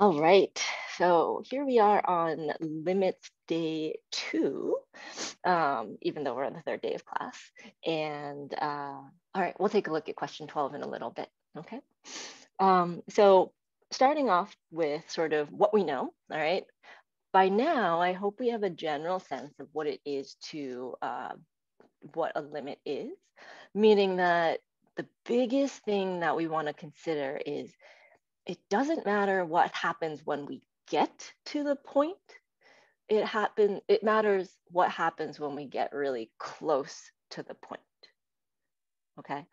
All right, so here we are on limits day two, um, even though we're on the third day of class. And uh, all right, we'll take a look at question 12 in a little bit, okay? Um, so starting off with sort of what we know, all right? By now, I hope we have a general sense of what it is to, uh, what a limit is, meaning that the biggest thing that we wanna consider is it doesn't matter what happens when we get to the point. It happen, it matters what happens when we get really close to the point. Okay.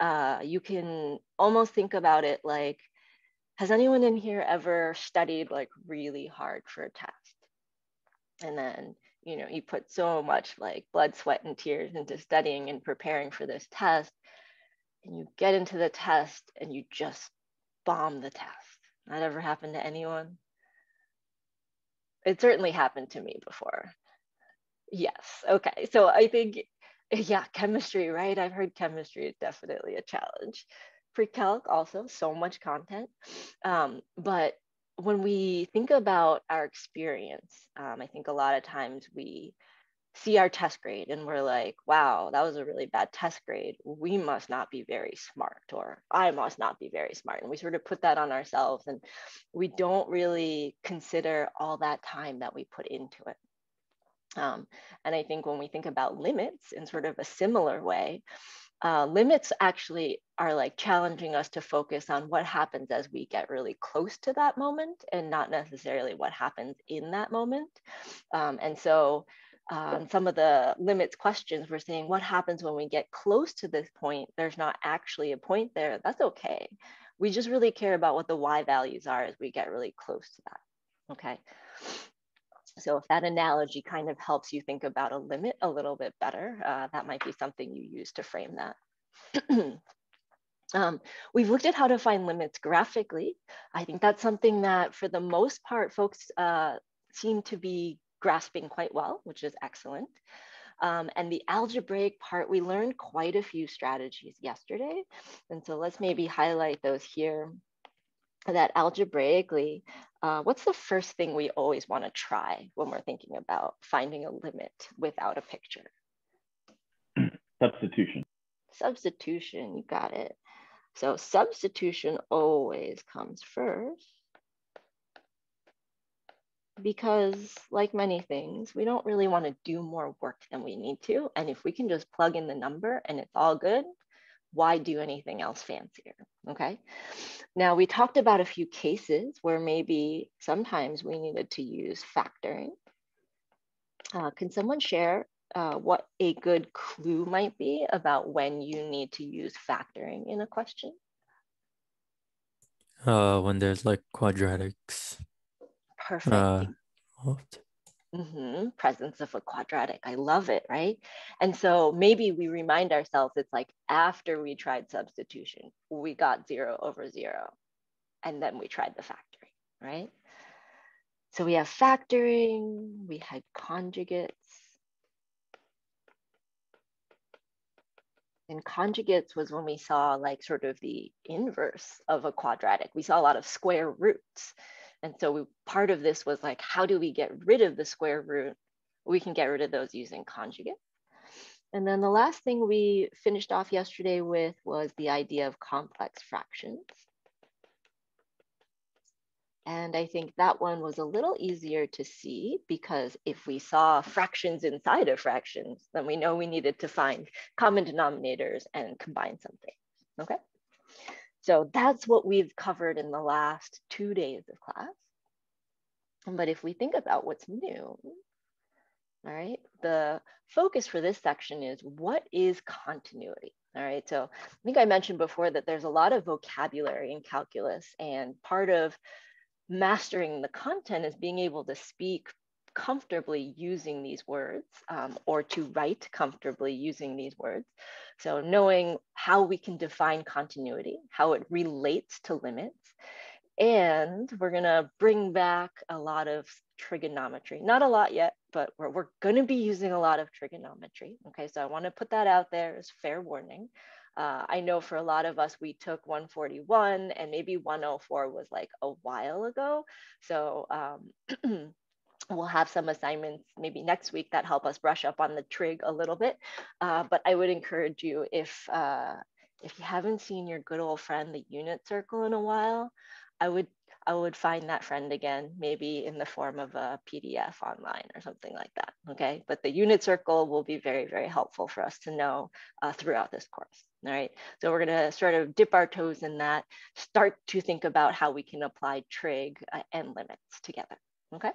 Uh, you can almost think about it like, has anyone in here ever studied like really hard for a test? And then, you know, you put so much like blood, sweat, and tears into studying and preparing for this test. And you get into the test and you just bomb the test. That ever happened to anyone? It certainly happened to me before. Yes. Okay. So I think, yeah, chemistry, right? I've heard chemistry is definitely a challenge. Pre-calc also, so much content. Um, but when we think about our experience, um, I think a lot of times we see our test grade and we're like, wow, that was a really bad test grade. We must not be very smart, or I must not be very smart. And we sort of put that on ourselves and we don't really consider all that time that we put into it. Um, and I think when we think about limits in sort of a similar way, uh, limits actually are like challenging us to focus on what happens as we get really close to that moment and not necessarily what happens in that moment. Um, and so um, some of the limits questions we're saying what happens when we get close to this point? There's not actually a point there. That's okay. We just really care about what the y values are as we get really close to that okay? So if that analogy kind of helps you think about a limit a little bit better uh, that might be something you use to frame that. Um, we've looked at how to find limits graphically. I think that's something that for the most part, folks uh, seem to be grasping quite well, which is excellent. Um, and the algebraic part, we learned quite a few strategies yesterday. And so let's maybe highlight those here. That algebraically, uh, what's the first thing we always want to try when we're thinking about finding a limit without a picture? Substitution. Substitution, you got it. So substitution always comes first because like many things, we don't really want to do more work than we need to. And if we can just plug in the number and it's all good, why do anything else fancier? Okay. Now we talked about a few cases where maybe sometimes we needed to use factoring. Uh, can someone share uh, what a good clue might be about when you need to use factoring in a question? Uh, when there's like quadratics. Perfect. Uh, mm-hmm. Presence of a quadratic. I love it, right? And so maybe we remind ourselves it's like after we tried substitution, we got zero over zero. And then we tried the factoring, right? So we have factoring, we had conjugates. And conjugates was when we saw like sort of the inverse of a quadratic. We saw a lot of square roots. And so we, part of this was like, how do we get rid of the square root? We can get rid of those using conjugate. And then the last thing we finished off yesterday with was the idea of complex fractions. And I think that one was a little easier to see because if we saw fractions inside of fractions, then we know we needed to find common denominators and combine something, okay? So that's what we've covered in the last two days of class. But if we think about what's new, all right, the focus for this section is what is continuity? All right, so I think I mentioned before that there's a lot of vocabulary in calculus and part of mastering the content is being able to speak comfortably using these words um, or to write comfortably using these words. So knowing how we can define continuity, how it relates to limits, and we're gonna bring back a lot of trigonometry. Not a lot yet, but we're, we're gonna be using a lot of trigonometry. Okay, so I wanna put that out there as fair warning. Uh, I know for a lot of us, we took 141 and maybe 104 was like a while ago. So um, we'll have some assignments maybe next week that help us brush up on the trig a little bit. Uh, but I would encourage you if uh, if you haven't seen your good old friend, the unit circle in a while, I would I would find that friend again, maybe in the form of a PDF online or something like that. Okay, but the unit circle will be very, very helpful for us to know uh, throughout this course. All right, so we're gonna sort of dip our toes in that, start to think about how we can apply trig uh, and limits together. Okay.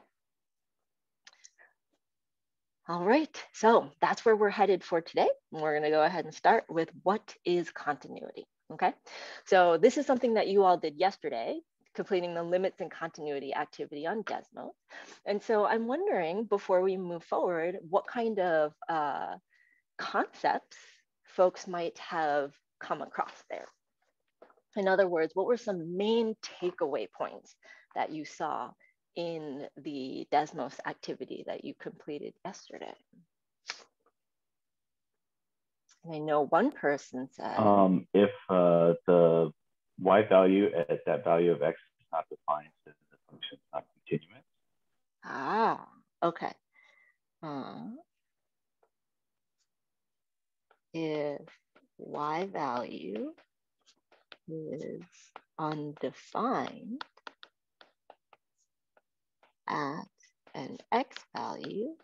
All right, so that's where we're headed for today. We're gonna go ahead and start with what is continuity, okay? So this is something that you all did yesterday, completing the limits and continuity activity on Desmos. And so I'm wondering, before we move forward, what kind of uh, concepts folks might have come across there. In other words, what were some main takeaway points that you saw in the Desmos activity that you completed yesterday? And I know one person said. Um, if uh, the y value at that value of x is not defined, then the function is not continuous. Ah, okay. Uh, if y value is undefined, at an x value,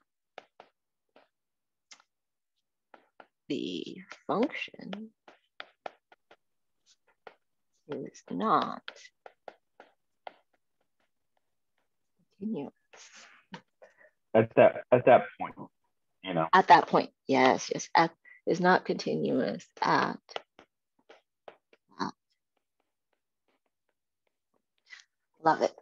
the function is not continuous. At that at that point, you know. At that point, yes, yes. At is not continuous at, at. Love it.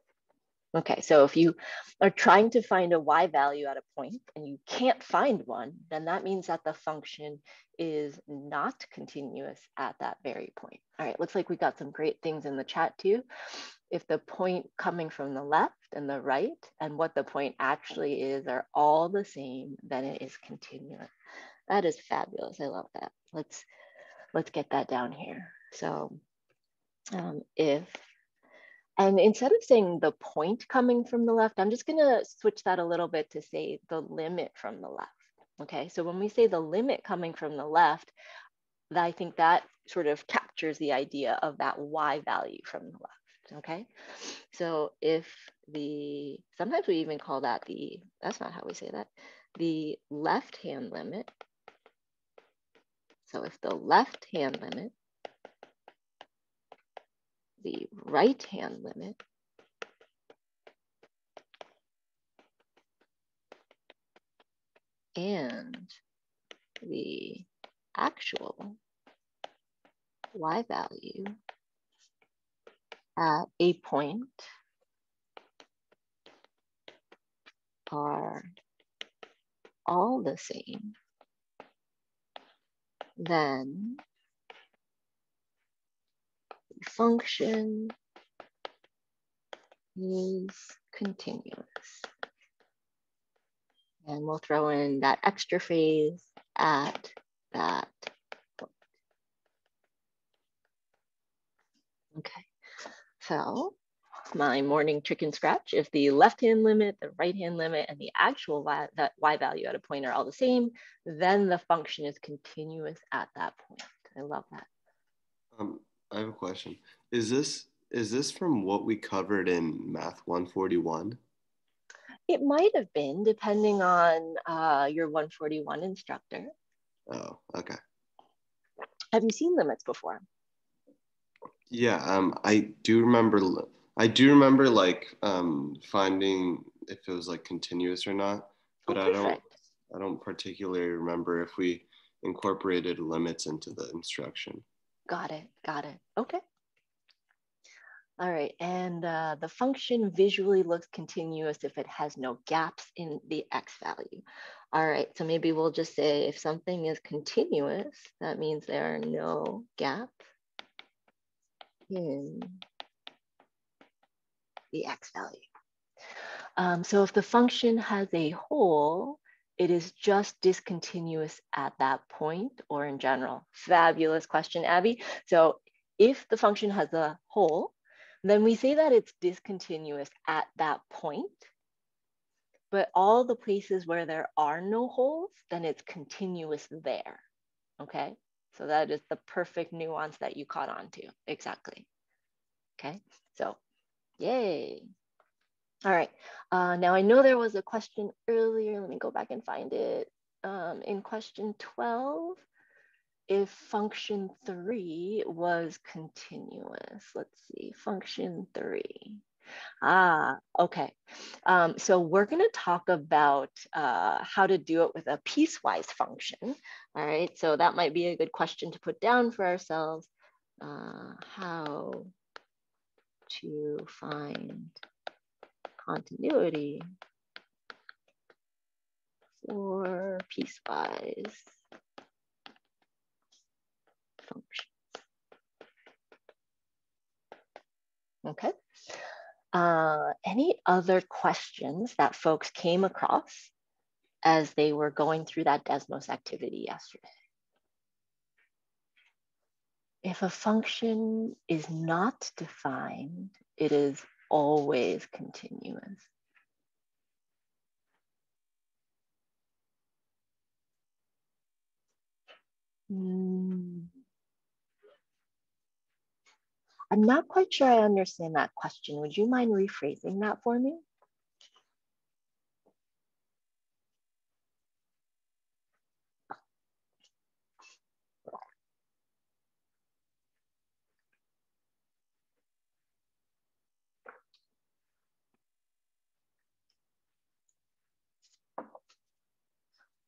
Okay, so if you are trying to find a y value at a point and you can't find one, then that means that the function is not continuous at that very point. All right, looks like we got some great things in the chat too. If the point coming from the left and the right and what the point actually is are all the same, then it is continuous. That is fabulous. I love that. Let's let's get that down here. So um, if and instead of saying the point coming from the left, I'm just gonna switch that a little bit to say the limit from the left. Okay, so when we say the limit coming from the left, I think that sort of captures the idea of that y value from the left. Okay, so if the, sometimes we even call that the, that's not how we say that, the left hand limit. So if the left hand limit the right hand limit. And the actual y value at a point are all the same, then function is continuous. And we'll throw in that extra phrase at that point. Okay, so my morning chicken scratch, if the left-hand limit, the right-hand limit, and the actual y, that y value at a point are all the same, then the function is continuous at that point. I love that. Um, I have a question. Is this is this from what we covered in Math 141? It might have been, depending on uh, your 141 instructor. Oh, okay. Have you seen limits before? Yeah, um, I do remember. I do remember like um, finding if it was like continuous or not, but oh, I don't. I don't particularly remember if we incorporated limits into the instruction. Got it. Got it. Okay. All right, and uh, the function visually looks continuous if it has no gaps in the x value. All right, so maybe we'll just say if something is continuous, that means there are no gaps in the x value. Um, so if the function has a hole, it is just discontinuous at that point or in general? Fabulous question, Abby. So if the function has a hole, then we say that it's discontinuous at that point. But all the places where there are no holes, then it's continuous there. Okay, so that is the perfect nuance that you caught on to. Exactly. Okay, so yay. All right, uh, now I know there was a question earlier. Let me go back and find it. Um, in question 12, if function three was continuous. Let's see, function three. Ah, okay. Um, so we're going to talk about uh, how to do it with a piecewise function. All right, so that might be a good question to put down for ourselves. Uh, how to find continuity for piecewise functions. Okay. Uh, any other questions that folks came across as they were going through that Desmos activity yesterday? If a function is not defined, it is always continuous. Mm. I'm not quite sure I understand that question. Would you mind rephrasing that for me?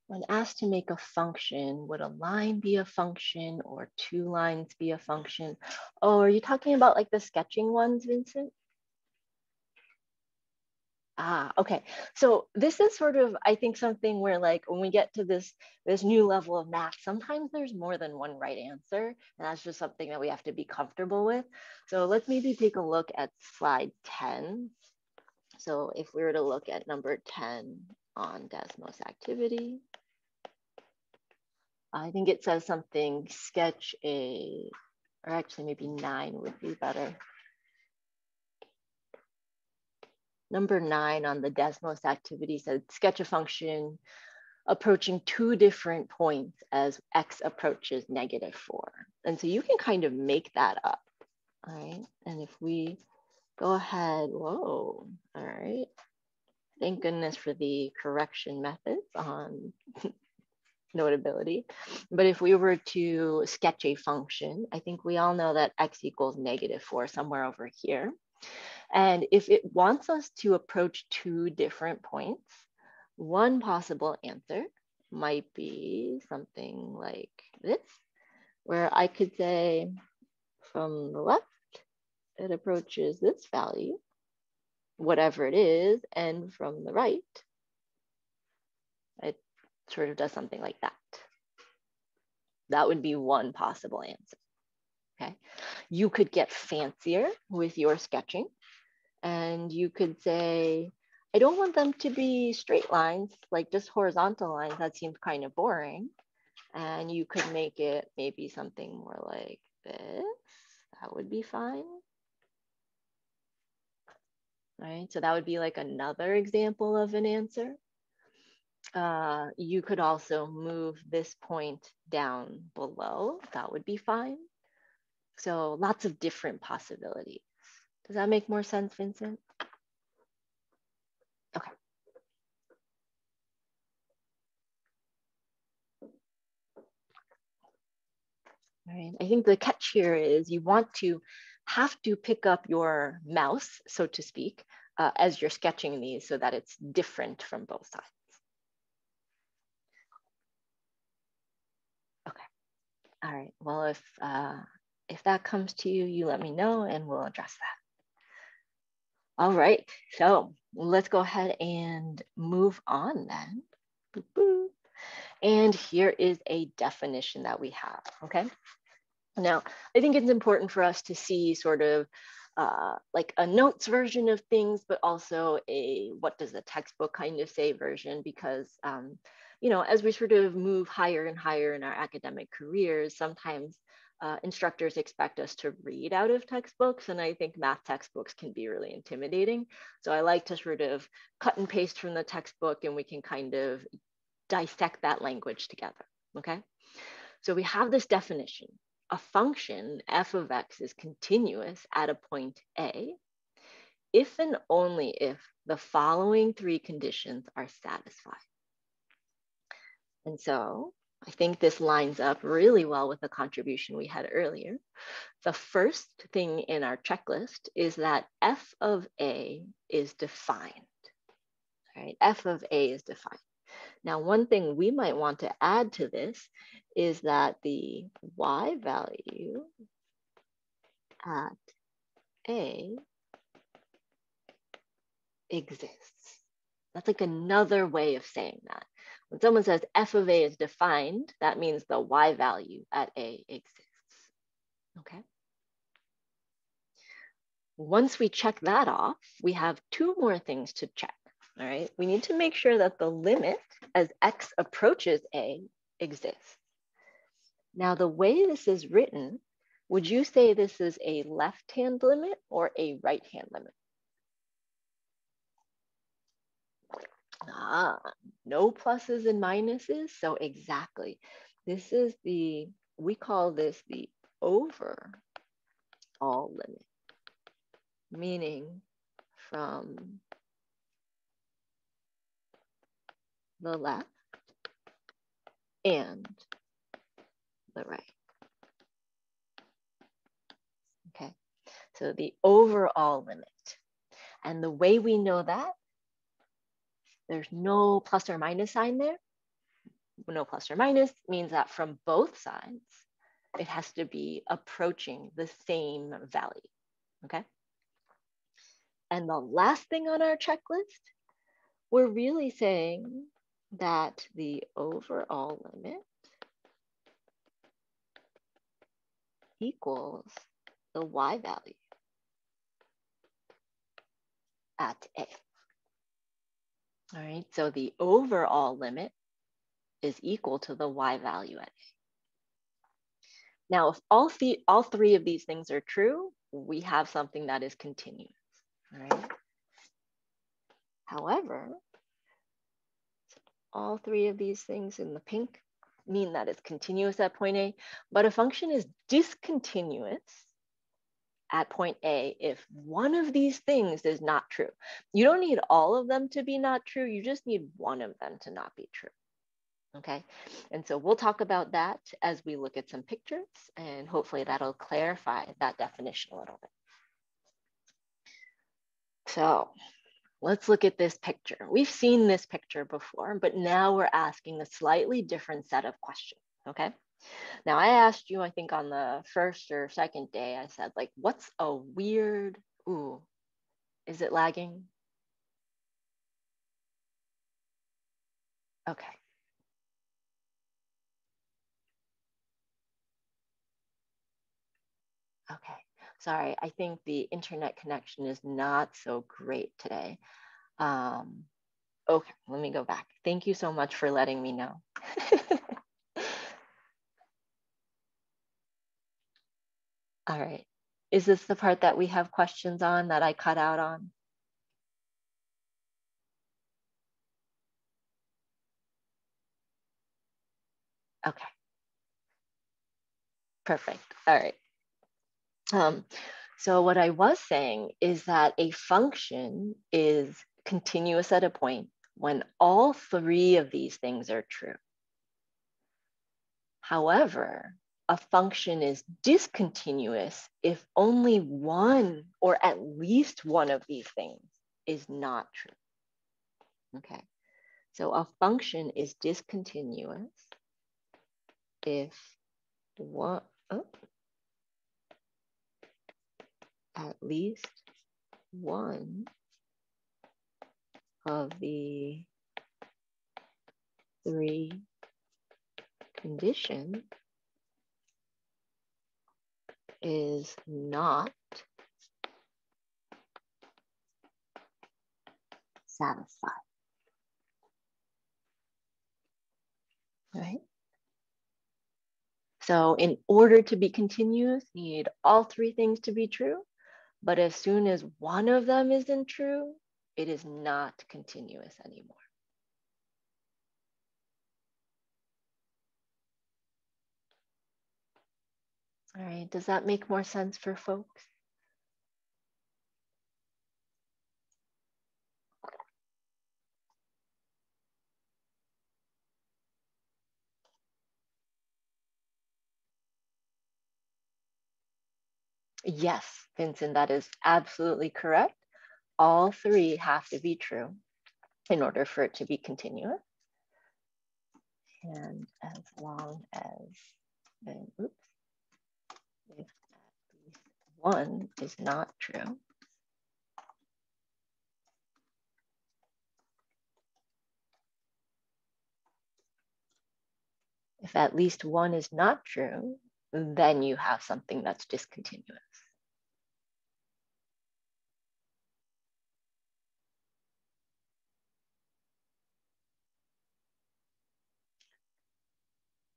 When asked to make a function, would a line be a function or two lines be a function? Oh, are you talking about like the sketching ones, Vincent? Ah, okay. So this is sort of, I think, something where like when we get to this this new level of math, sometimes there's more than one right answer, and that's just something that we have to be comfortable with. So let's maybe take a look at slide 10. So if we were to look at number 10 on Desmos activity, I think it says something sketch a, or actually maybe nine would be better. Number nine on the Desmos activity said sketch a function approaching two different points as x approaches negative four. And so you can kind of make that up, all right? And if we go ahead, whoa, all right. Thank goodness for the correction methods on Notability. But if we were to sketch a function, I think we all know that x equals negative four somewhere over here. And if it wants us to approach two different points, one possible answer might be something like this, where I could say from the left, it approaches this value, whatever it is, and from the right, sort of does something like that. That would be one possible answer. Okay. You could get fancier with your sketching and you could say, I don't want them to be straight lines, like just horizontal lines. That seems kind of boring. And you could make it maybe something more like this. That would be fine. Right. So that would be like another example of an answer uh, you could also move this point down below. That would be fine. So lots of different possibilities. Does that make more sense, Vincent? Okay. All right. I think the catch here is you want to have to pick up your mouse, so to speak, uh, as you're sketching these so that it's different from both sides. All right, well, if, uh, if that comes to you, you let me know and we'll address that. All right, so let's go ahead and move on then. Boop, boop. And here is a definition that we have, okay? Now, I think it's important for us to see sort of uh, like a notes version of things, but also a what does the textbook kind of say version because um, you know, as we sort of move higher and higher in our academic careers, sometimes uh, instructors expect us to read out of textbooks. And I think math textbooks can be really intimidating. So I like to sort of cut and paste from the textbook and we can kind of dissect that language together, okay? So we have this definition. A function f of x is continuous at a point A if and only if the following three conditions are satisfied. And so I think this lines up really well with the contribution we had earlier. The first thing in our checklist is that f of a is defined. Right? F of a is defined. Now, one thing we might want to add to this is that the y value at a exists. That's like another way of saying that. When someone says f of a is defined, that means the y value at a exists, okay? Once we check that off, we have two more things to check, all right? We need to make sure that the limit as x approaches a exists. Now, the way this is written, would you say this is a left-hand limit or a right-hand limit? Ah, no pluses and minuses. So exactly, this is the, we call this the over all limit, meaning from the left and the right. Okay, so the overall limit. And the way we know that there's no plus or minus sign there. No plus or minus means that from both sides, it has to be approaching the same value, okay? And the last thing on our checklist, we're really saying that the overall limit equals the y value at a. All right, so the overall limit is equal to the y value at a. Now, if all, th all three of these things are true, we have something that is continuous, all right? However, all three of these things in the pink mean that it's continuous at point A, but a function is discontinuous at point A if one of these things is not true. You don't need all of them to be not true, you just need one of them to not be true. Okay, and so we'll talk about that as we look at some pictures and hopefully that'll clarify that definition a little bit. So let's look at this picture. We've seen this picture before, but now we're asking a slightly different set of questions, okay? Now I asked you, I think on the first or second day, I said like, what's a weird, ooh, is it lagging? Okay. Okay, sorry, I think the internet connection is not so great today. Um, okay, let me go back. Thank you so much for letting me know. All right. Is this the part that we have questions on that I cut out on? Okay. Perfect. All right. Um, so what I was saying is that a function is continuous at a point when all three of these things are true. However, a function is discontinuous if only one or at least one of these things is not true. Okay, so a function is discontinuous if one, oh, at least one of the three conditions is not satisfied. Right? So in order to be continuous, you need all three things to be true. But as soon as one of them isn't true, it is not continuous anymore. All right, does that make more sense for folks? Yes, Vincent, that is absolutely correct. All three have to be true in order for it to be continuous. And as long as, oops, 1 is not true. If at least one is not true, then you have something that's discontinuous.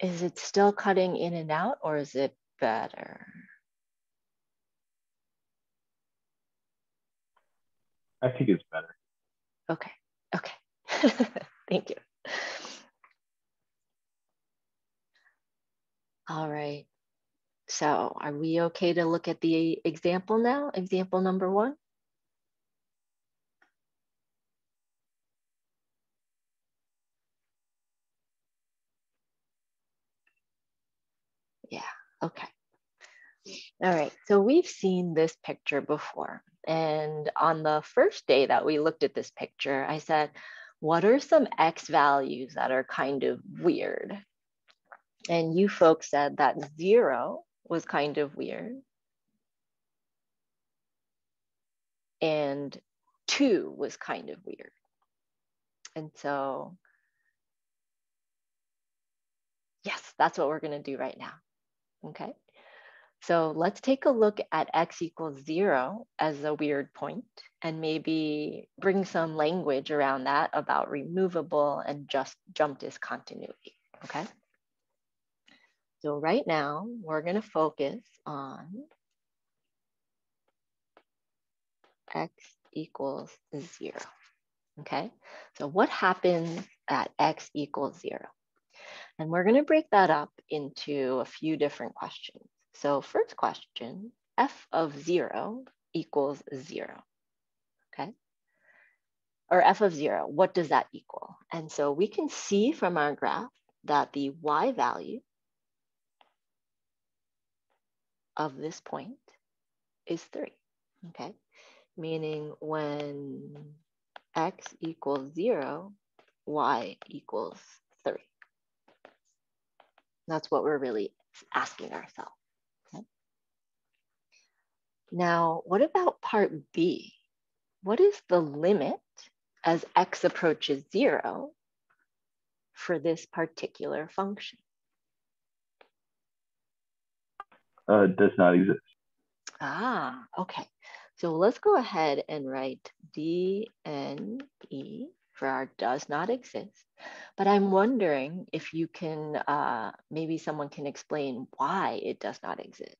Is it still cutting in and out or is it better? I think it's better. Okay, okay. Thank you. All right. So are we okay to look at the example now? Example number one? Yeah, okay. All right, so we've seen this picture before. And on the first day that we looked at this picture, I said, what are some X values that are kind of weird? And you folks said that zero was kind of weird. And two was kind of weird. And so, yes, that's what we're going to do right now. Okay. So let's take a look at x equals zero as a weird point and maybe bring some language around that about removable and just jump discontinuity, okay? So right now, we're going to focus on x equals zero. Okay, so what happens at x equals zero? And we're going to break that up into a few different questions. So first question, f of zero equals zero, okay? Or f of zero, what does that equal? And so we can see from our graph that the y value of this point is three, okay? Meaning when x equals zero, y equals three. That's what we're really asking ourselves. Now, what about part B? What is the limit as x approaches zero for this particular function? uh, does not exist. Ah, okay. So let's go ahead and write DNE for our does not exist. But I'm wondering if you can, uh, maybe someone can explain why it does not exist.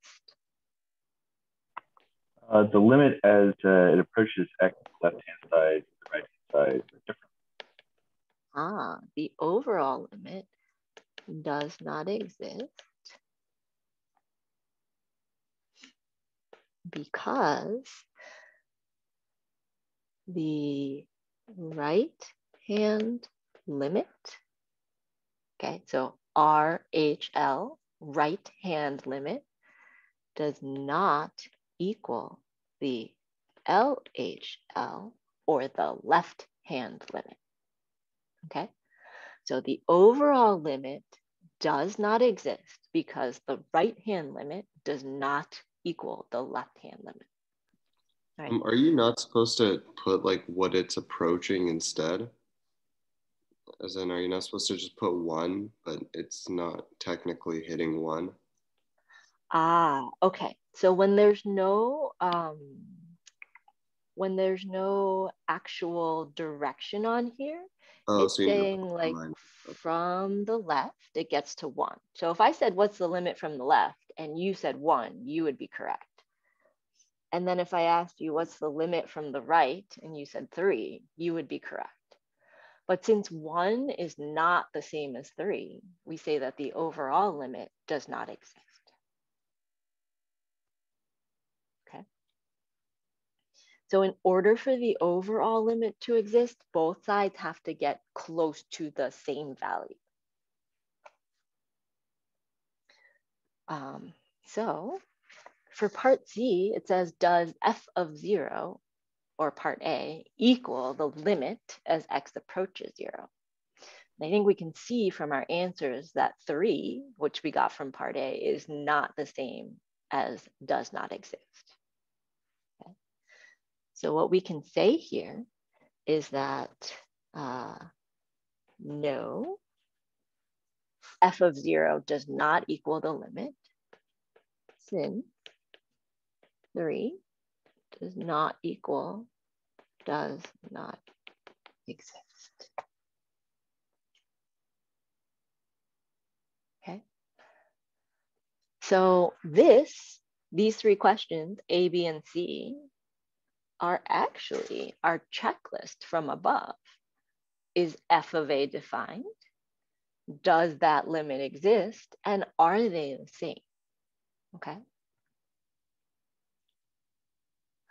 Uh, the limit as uh, it approaches x left-hand side, the right-hand side are different. Ah, the overall limit does not exist because the right hand limit, okay, so RHL, right hand limit, does not equal the LHL or the left hand limit, okay? So the overall limit does not exist because the right hand limit does not equal the left hand limit. Right. Um, are you not supposed to put like what it's approaching instead? As in, are you not supposed to just put one, but it's not technically hitting one? Ah, okay. So when there's no um, when there's no actual direction on here, Oh, it's so saying like line. from the left, it gets to one. So if I said, what's the limit from the left? And you said one, you would be correct. And then if I asked you, what's the limit from the right? And you said three, you would be correct. But since one is not the same as three, we say that the overall limit does not exist. Okay. So in order for the overall limit to exist, both sides have to get close to the same value. Um, so for part Z, it says, does f of zero, or part A, equal the limit as x approaches zero? I think we can see from our answers that three, which we got from part A, is not the same as does not exist. So what we can say here is that uh, no, f of zero does not equal the limit since three does not equal does not exist. Okay. So this, these three questions, A, B, and C, are actually our checklist from above. Is f of a defined? Does that limit exist? And are they the same? Okay.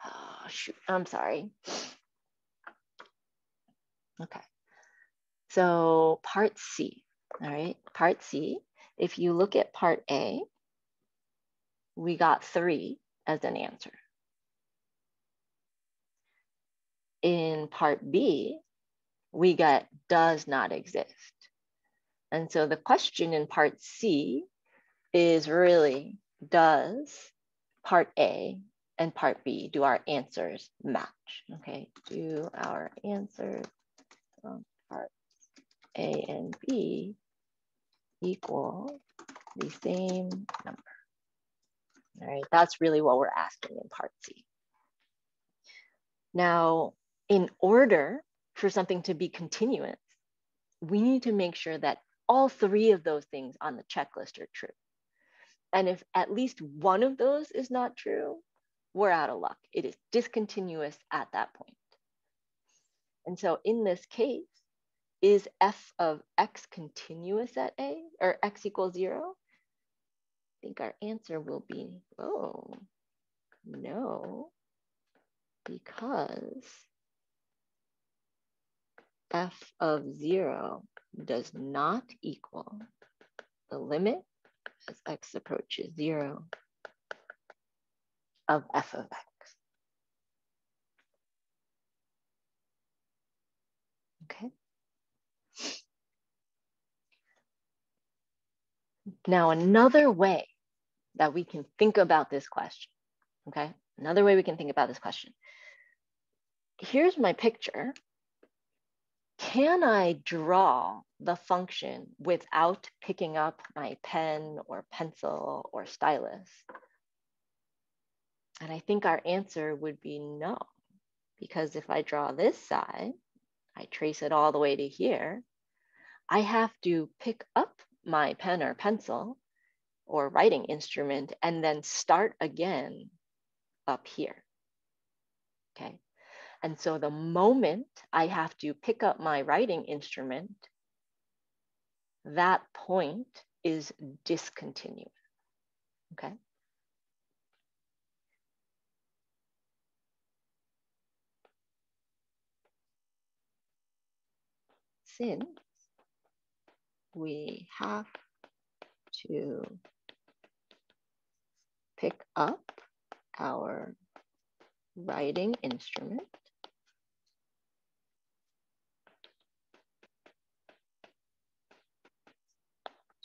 Oh, shoot, I'm sorry. Okay. So part C, all right, part C, if you look at part A, we got three as an answer. In part B, we got does not exist. And so the question in part C is really, does part A and part B, do our answers match? Okay, do our answers from parts A and B equal the same number? All right, that's really what we're asking in part C. Now, in order for something to be continuous, we need to make sure that all three of those things on the checklist are true. And if at least one of those is not true, we're out of luck. It is discontinuous at that point. And so in this case, is f of x continuous at a or x equals zero? I think our answer will be, oh, no, because f of zero does not equal the limit as x approaches zero of f of x. Okay. Now, another way that we can think about this question, okay? Another way we can think about this question. Here's my picture. Can I draw the function without picking up my pen or pencil or stylus? And I think our answer would be no, because if I draw this side, I trace it all the way to here, I have to pick up my pen or pencil or writing instrument and then start again up here. Okay. And so the moment I have to pick up my writing instrument, that point is discontinuous. Okay. Since we have to pick up our writing instrument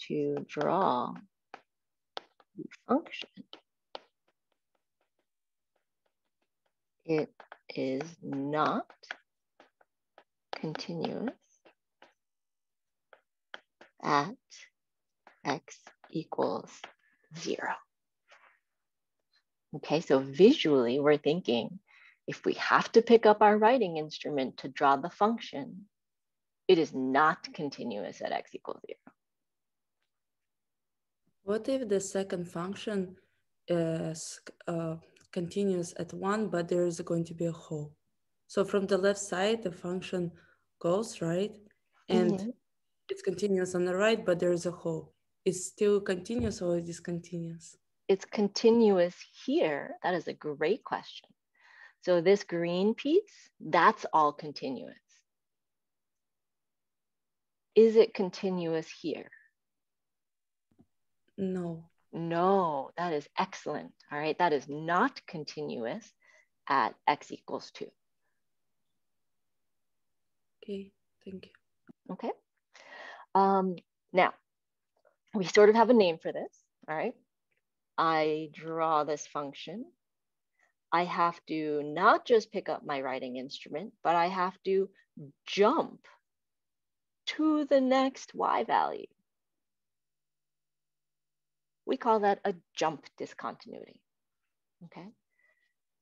to draw the function. It is not continuous at x equals zero. Okay, so visually we're thinking if we have to pick up our writing instrument to draw the function, it is not continuous at x equals zero. What if the second function is uh, continuous at one, but there is going to be a hole? So from the left side, the function goes, right? And mm -hmm. it's continuous on the right, but there's a hole. It's still continuous or is discontinuous? It's continuous here. That is a great question. So this green piece, that's all continuous. Is it continuous here? No. No, that is excellent. All right, that is not continuous at x equals two. Okay, thank you. Okay. Um, now, we sort of have a name for this, all right? I draw this function I have to not just pick up my writing instrument, but I have to jump to the next y value. We call that a jump discontinuity, okay?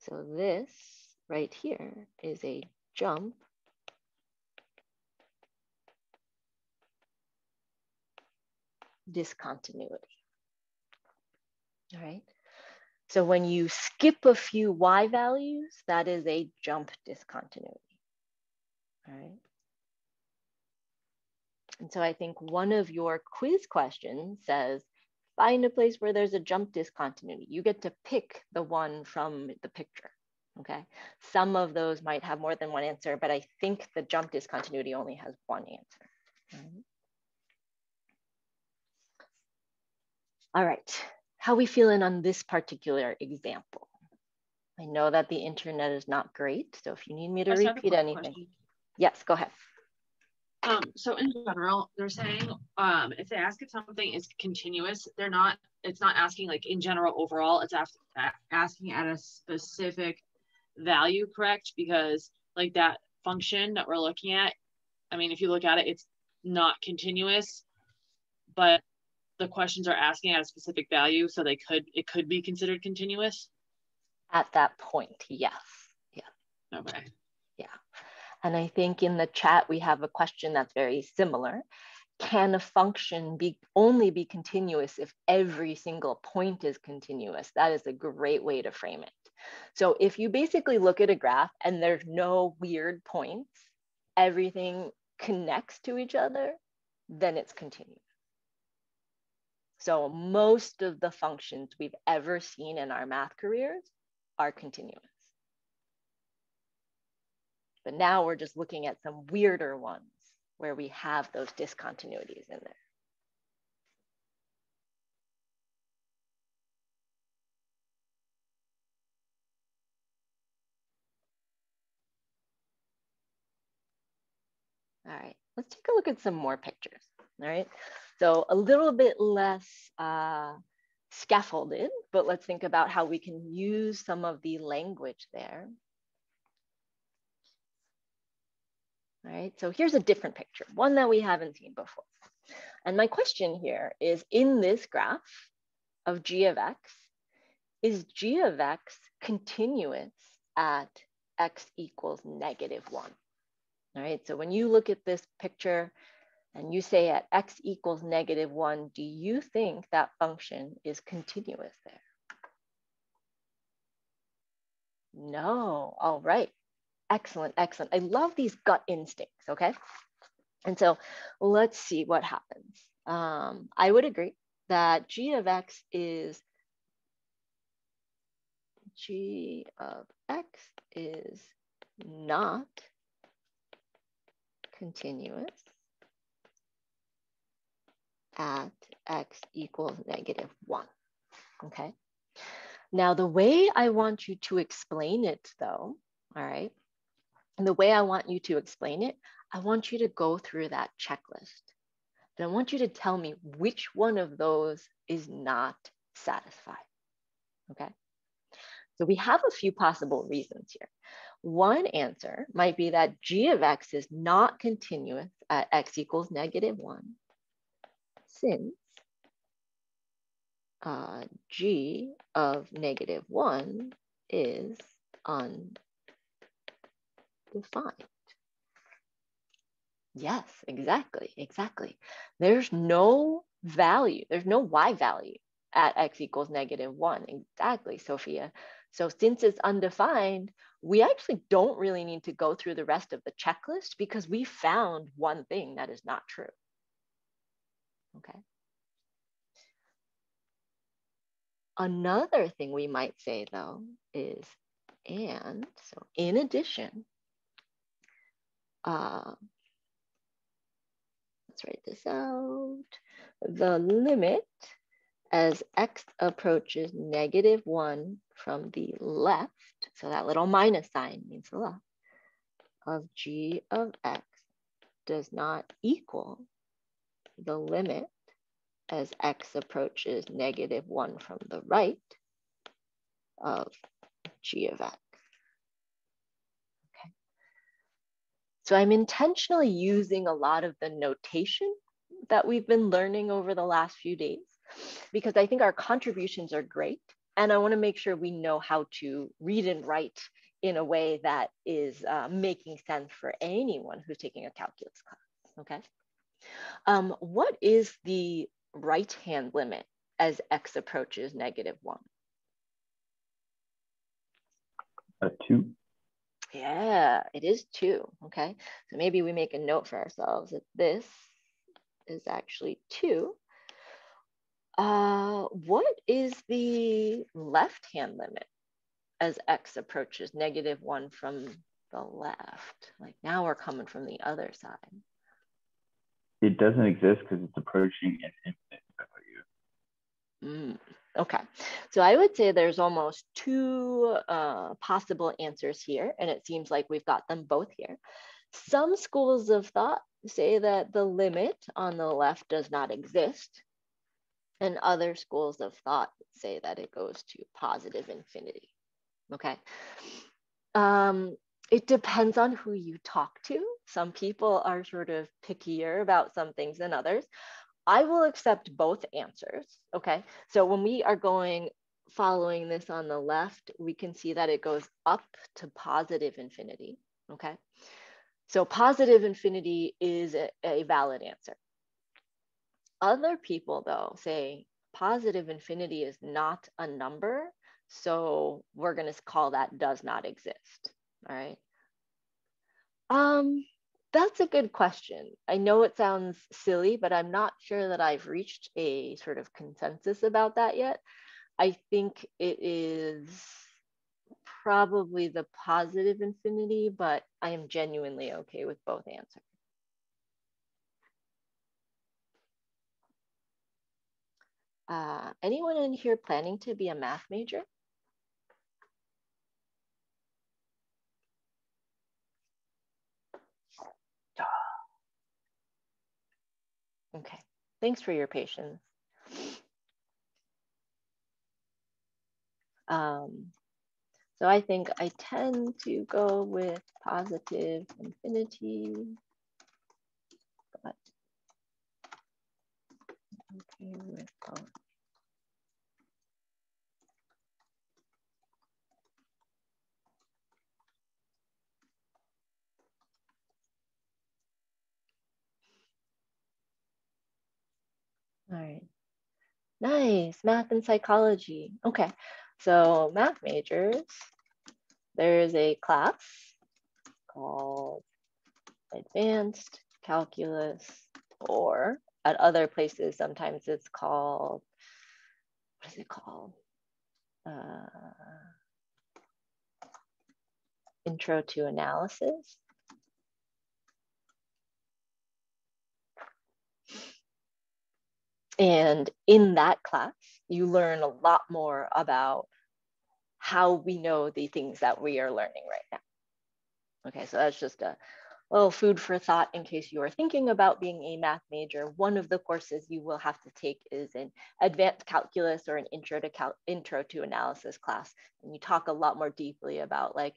So this right here is a jump discontinuity, all right? So when you skip a few y values, that is a jump discontinuity, all right? And so I think one of your quiz questions says, find a place where there's a jump discontinuity. You get to pick the one from the picture, okay? Some of those might have more than one answer, but I think the jump discontinuity only has one answer. All right, how we feeling on this particular example? I know that the internet is not great, so if you need me to repeat anything. Question. Yes, go ahead. Um, so in general, they're saying um, if they ask if something is continuous, they're not, it's not asking like in general overall, it's asking at a specific value, correct? Because like that function that we're looking at, I mean, if you look at it, it's not continuous, but the questions are asking at a specific value, so they could it could be considered continuous? At that point, yes. Yeah. Okay. And I think in the chat we have a question that's very similar. Can a function be only be continuous if every single point is continuous? That is a great way to frame it. So if you basically look at a graph and there's no weird points, everything connects to each other, then it's continuous. So most of the functions we've ever seen in our math careers are continuous. But now we're just looking at some weirder ones where we have those discontinuities in there. All right, let's take a look at some more pictures, all right? So a little bit less uh, scaffolded, but let's think about how we can use some of the language there. All right, so here's a different picture, one that we haven't seen before. And my question here is in this graph of g of x, is g of x continuous at x equals negative one? All right, so when you look at this picture, and you say at x equals negative one, do you think that function is continuous there? No, all right. Excellent, excellent. I love these gut instincts, okay? And so let's see what happens. Um, I would agree that g of x is, g of x is not continuous at x equals negative one, okay? Now the way I want you to explain it though, all right, and the way I want you to explain it, I want you to go through that checklist. And I want you to tell me which one of those is not satisfied, okay? So we have a few possible reasons here. One answer might be that g of x is not continuous at x equals negative one since uh, g of negative 1 is undefined. Yes, exactly, exactly. There's no value, there's no y value at x equals negative one. Exactly, Sophia. So since it's undefined, we actually don't really need to go through the rest of the checklist because we found one thing that is not true. Okay. Another thing we might say though is, and so in addition, uh, let's write this out, the limit as x approaches negative one from the left, so that little minus sign means the left, of g of x does not equal the limit as x approaches negative one from the right of g of x. So I'm intentionally using a lot of the notation that we've been learning over the last few days because I think our contributions are great. And I wanna make sure we know how to read and write in a way that is uh, making sense for anyone who's taking a calculus class, okay? Um, what is the right hand limit as x approaches negative one? A two. Yeah, it is two, okay? So maybe we make a note for ourselves that this is actually two. Uh, what is the left hand limit as x approaches negative one from the left? Like now we're coming from the other side it doesn't exist because it's approaching an infinite value. Mm, okay, so I would say there's almost two uh, possible answers here, and it seems like we've got them both here. Some schools of thought say that the limit on the left does not exist, and other schools of thought say that it goes to positive infinity. Okay. Um, it depends on who you talk to. Some people are sort of pickier about some things than others. I will accept both answers. Okay. So when we are going following this on the left, we can see that it goes up to positive infinity. Okay. So positive infinity is a, a valid answer. Other people, though, say positive infinity is not a number. So we're going to call that does not exist. All right. Um, that's a good question. I know it sounds silly, but I'm not sure that I've reached a sort of consensus about that yet. I think it is probably the positive infinity, but I am genuinely okay with both answers. Uh, anyone in here planning to be a math major? Okay, thanks for your patience. Um, so I think I tend to go with positive infinity, but okay with both. All right. Nice. Math and psychology. Okay. So math majors, there's a class called advanced calculus, or at other places, sometimes it's called, what is it called? Uh, intro to analysis. And in that class, you learn a lot more about how we know the things that we are learning right now. Okay, so that's just a little food for thought in case you are thinking about being a math major. One of the courses you will have to take is an advanced calculus or an intro to cal intro to analysis class. And you talk a lot more deeply about like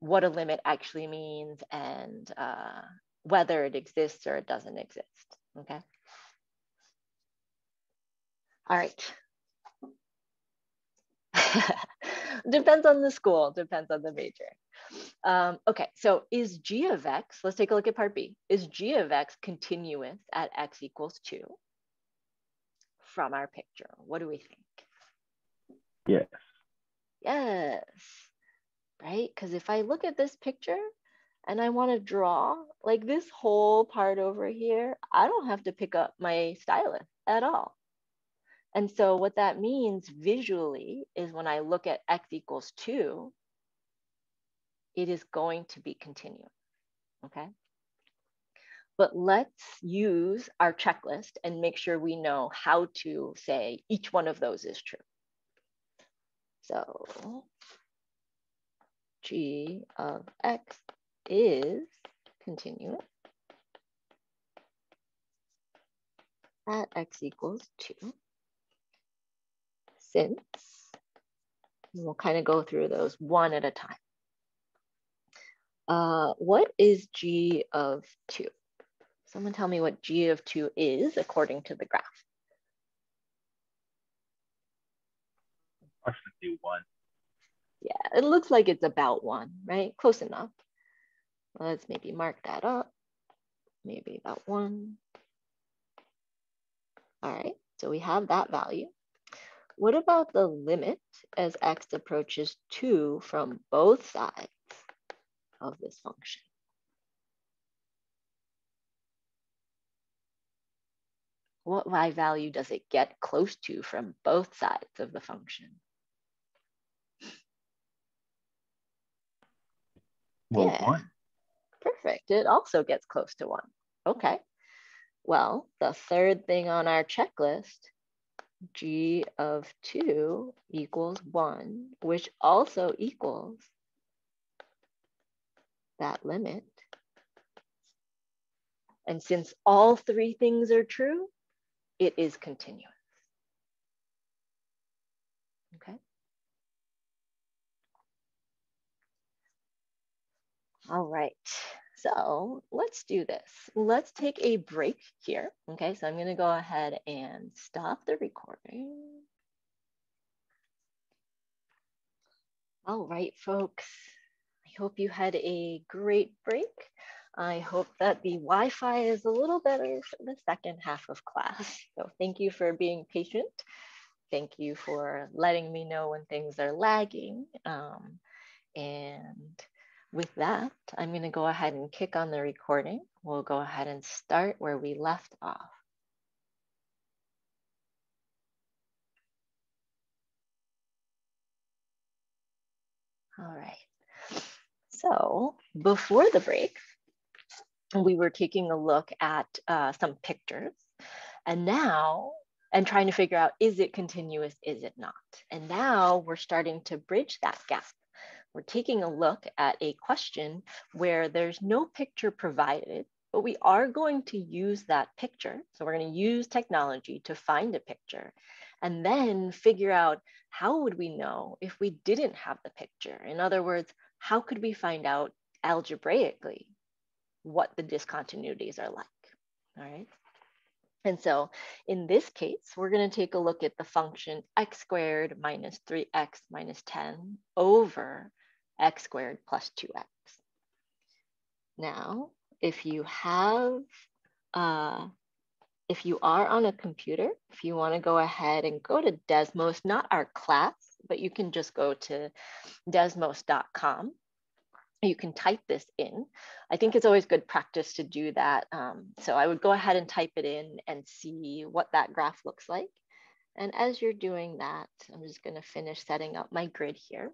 what a limit actually means and uh, whether it exists or it doesn't exist, okay? All right. depends on the school, depends on the major. Um, okay, so is g of x, let's take a look at part B. Is g of x continuous at x equals 2 from our picture? What do we think? Yes. Yes, right? Because if I look at this picture and I want to draw like this whole part over here, I don't have to pick up my stylus at all. And so what that means visually is when I look at x equals 2, it is going to be continuous, okay? But let's use our checklist and make sure we know how to say each one of those is true. So g of x is continuous at x equals 2 since we'll kind of go through those one at a time. Uh, what is g of 2? Someone tell me what g of 2 is according to the graph. Approximately 1. Yeah, it looks like it's about 1, right? Close enough. Let's maybe mark that up. Maybe about 1. All right, so we have that value. What about the limit as x approaches 2 from both sides of this function? What y value does it get close to from both sides of the function? Well, Yeah. 1. Perfect. It also gets close to 1. Okay. Well, the third thing on our checklist g of 2 equals 1, which also equals that limit. And since all three things are true, it is continuous. Okay. All right. So let's do this. Let's take a break here. Okay, so I'm gonna go ahead and stop the recording. All right, folks. I hope you had a great break. I hope that the Wi-Fi is a little better for the second half of class. So thank you for being patient. Thank you for letting me know when things are lagging. Um, and with that, I'm going to go ahead and kick on the recording. We'll go ahead and start where we left off. All right. So before the break, we were taking a look at uh, some pictures and now and trying to figure out is it continuous is it not and now we're starting to bridge that gap we're taking a look at a question where there's no picture provided but we are going to use that picture. So we're going to use technology to find a picture and then figure out how would we know if we didn't have the picture? In other words how could we find out algebraically what the discontinuities are like, all right? And so in this case, we're gonna take a look at the function x squared minus 3x minus 10 over x squared plus 2x. Now, if you have, uh, if you are on a computer, if you wanna go ahead and go to Desmos, not our class, but you can just go to desmos.com you can type this in. I think it's always good practice to do that. Um, so I would go ahead and type it in and see what that graph looks like. And as you're doing that, I'm just gonna finish setting up my grid here.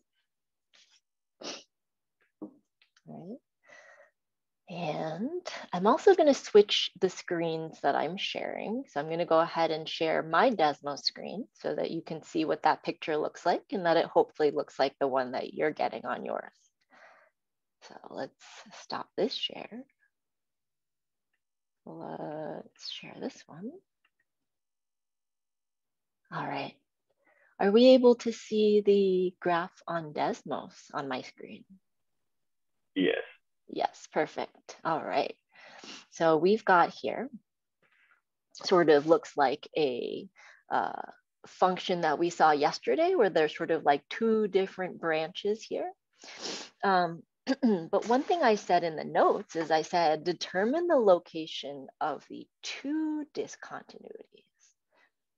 Right. And I'm also gonna switch the screens that I'm sharing. So I'm gonna go ahead and share my Desmos screen so that you can see what that picture looks like and that it hopefully looks like the one that you're getting on yours. So let's stop this share. Let's share this one. All right. Are we able to see the graph on Desmos on my screen? Yes. Yes, perfect. All right. So we've got here sort of looks like a uh, function that we saw yesterday where there's sort of like two different branches here. Um, but one thing I said in the notes is I said, determine the location of the two discontinuities.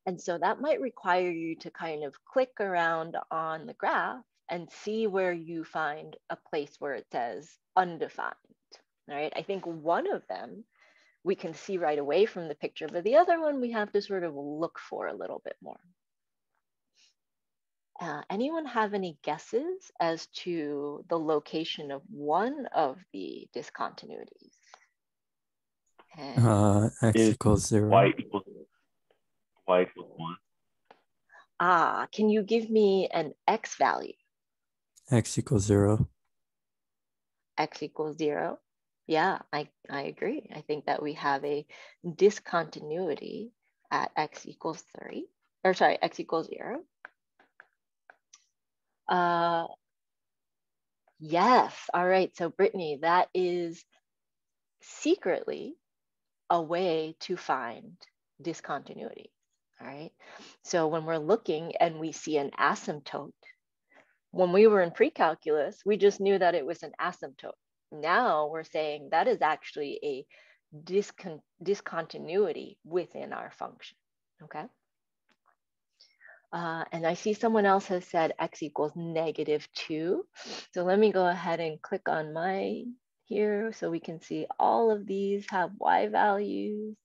And so that might require you to kind of click around on the graph and see where you find a place where it says undefined, right? I think one of them we can see right away from the picture, but the other one we have to sort of look for a little bit more. Uh, anyone have any guesses as to the location of one of the discontinuities? And uh, x equals zero. Y equals, y equals one. Ah, can you give me an x value? X equals zero. X equals zero. Yeah, I, I agree. I think that we have a discontinuity at x equals three, or sorry, x equals zero. Uh, yes, all right, so Brittany, that is secretly a way to find discontinuity, all right? So when we're looking and we see an asymptote, when we were in pre-calculus, we just knew that it was an asymptote. Now we're saying that is actually a discon discontinuity within our function, okay? Uh, and I see someone else has said x equals negative two. So let me go ahead and click on my here so we can see all of these have y values.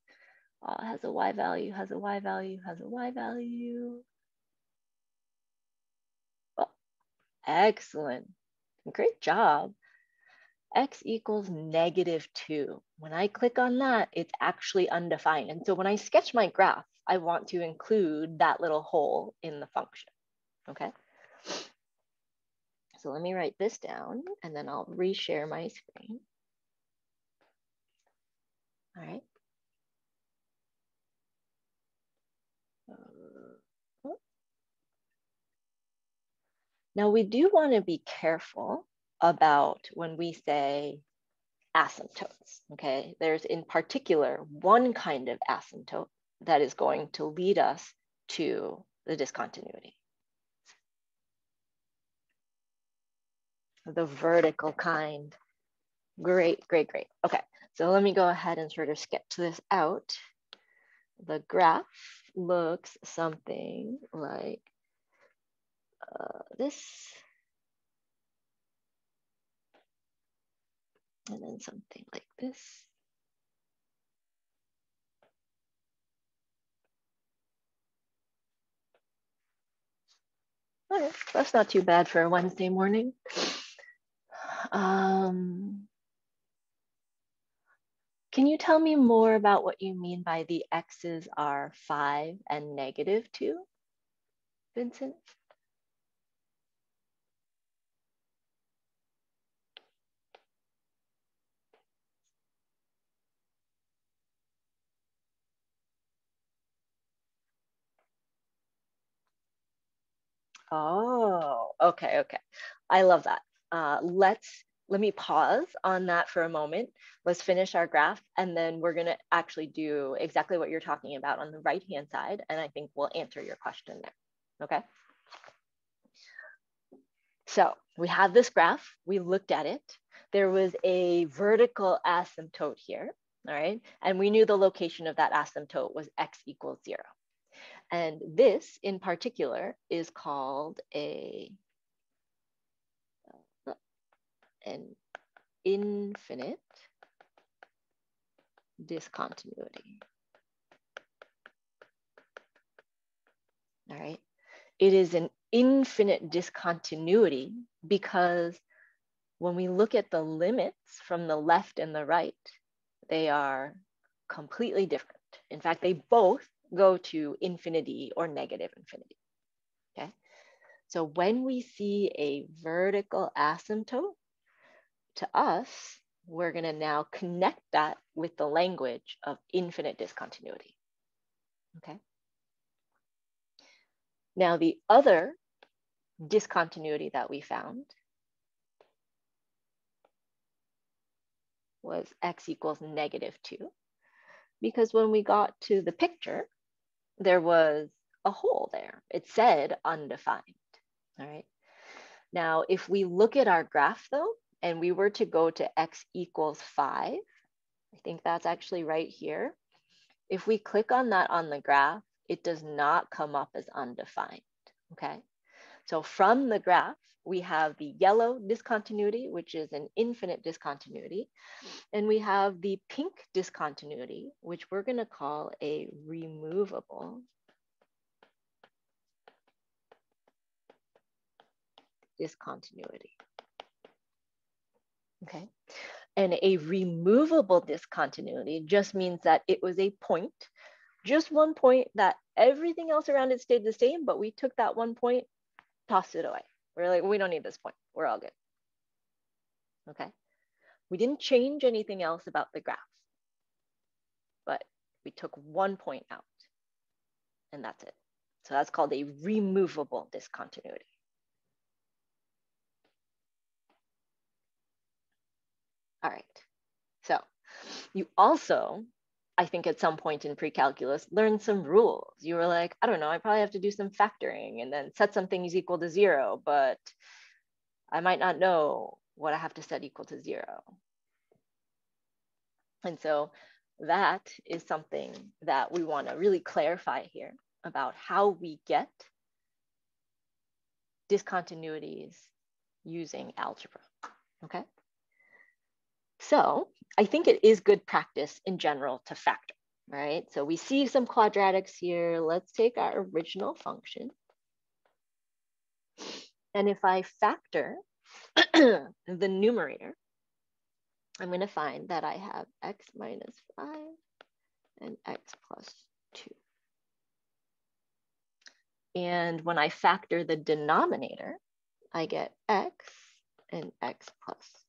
Uh, has a y value, has a y value, has a y value. Well, excellent. Great job x equals negative 2. When I click on that, it's actually undefined. And so when I sketch my graph, I want to include that little hole in the function, okay? So let me write this down and then I'll reshare my screen. All right. Now we do want to be careful about when we say asymptotes, okay? There's in particular one kind of asymptote that is going to lead us to the discontinuity. The vertical kind. Great, great, great. Okay, so let me go ahead and sort of sketch this out. The graph looks something like uh, this. and then something like this. Okay, that's not too bad for a Wednesday morning. Um, can you tell me more about what you mean by the x's are five and negative two, Vincent? Oh, okay, okay. I love that. Uh, let's let me pause on that for a moment. Let's finish our graph and then we're gonna actually do exactly what you're talking about on the right-hand side. And I think we'll answer your question there, okay? So we have this graph, we looked at it. There was a vertical asymptote here, all right? And we knew the location of that asymptote was x equals zero. And this in particular is called a uh, an infinite discontinuity. All right. It is an infinite discontinuity because when we look at the limits from the left and the right, they are completely different. In fact, they both go to infinity or negative infinity, okay? So when we see a vertical asymptote, to us, we're gonna now connect that with the language of infinite discontinuity, okay? Now the other discontinuity that we found was x equals negative two, because when we got to the picture, there was a hole there. It said undefined, all right? Now, if we look at our graph though, and we were to go to x equals five, I think that's actually right here. If we click on that on the graph, it does not come up as undefined, okay? So from the graph, we have the yellow discontinuity, which is an infinite discontinuity. And we have the pink discontinuity, which we're gonna call a removable discontinuity. Okay. And a removable discontinuity just means that it was a point, just one point that everything else around it stayed the same, but we took that one point, tossed it away. We're like, we don't need this point. We're all good. Okay. We didn't change anything else about the graph, but we took one point out and that's it. So that's called a removable discontinuity. All right. So you also, I think at some point in pre-calculus, learned some rules. You were like, I don't know, I probably have to do some factoring and then set some things equal to zero, but I might not know what I have to set equal to zero. And so that is something that we want to really clarify here about how we get discontinuities using algebra, okay? So I think it is good practice in general to factor, right? So we see some quadratics here. Let's take our original function. And if I factor the numerator, I'm going to find that I have x minus 5 and x plus 2. And when I factor the denominator, I get x and x plus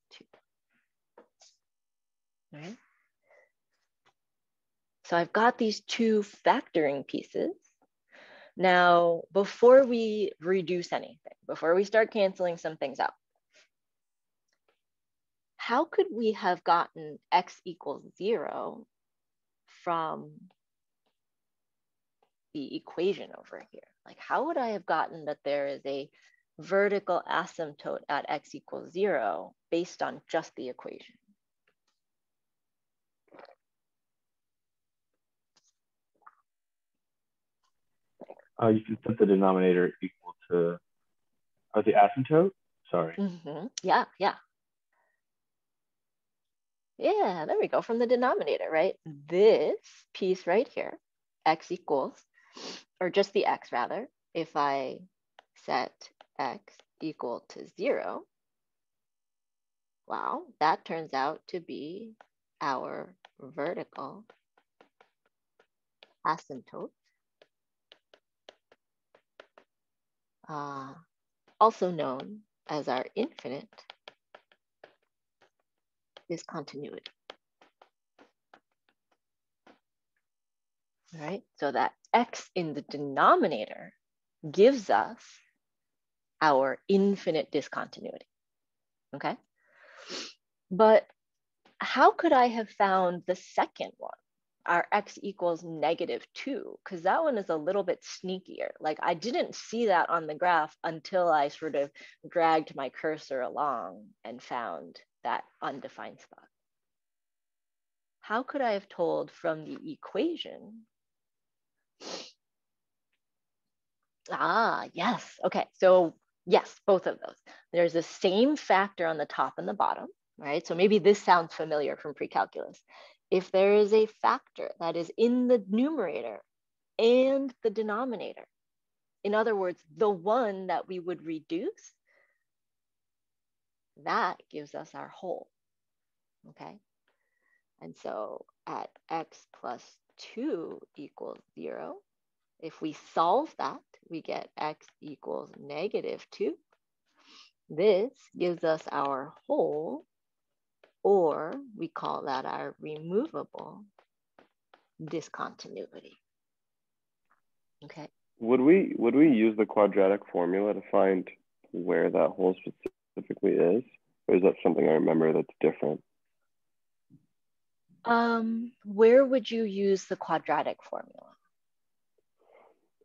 So I've got these two factoring pieces. Now, before we reduce anything, before we start canceling some things out, how could we have gotten x equals zero from the equation over here? Like how would I have gotten that there is a vertical asymptote at x equals zero based on just the equation? Uh, you can set the denominator equal to uh, the asymptote. Sorry. Mm-hmm. Yeah, yeah. Yeah, there we go from the denominator, right? This piece right here, x equals, or just the x rather, if I set x equal to zero, wow, that turns out to be our vertical asymptote. Uh, also known as our infinite discontinuity. All right, so that x in the denominator gives us our infinite discontinuity, okay? But how could I have found the second one? Our x equals negative two, because that one is a little bit sneakier. Like I didn't see that on the graph until I sort of dragged my cursor along and found that undefined spot. How could I have told from the equation? Ah, yes. Okay, so yes, both of those. There's the same factor on the top and the bottom, right? So maybe this sounds familiar from pre-calculus if there is a factor that is in the numerator and the denominator, in other words, the one that we would reduce, that gives us our hole, okay? And so at x plus 2 equals 0, if we solve that, we get x equals negative 2. This gives us our hole or we call that our removable discontinuity. Okay. Would we would we use the quadratic formula to find where that hole specifically is, or is that something I remember that's different? Um, where would you use the quadratic formula?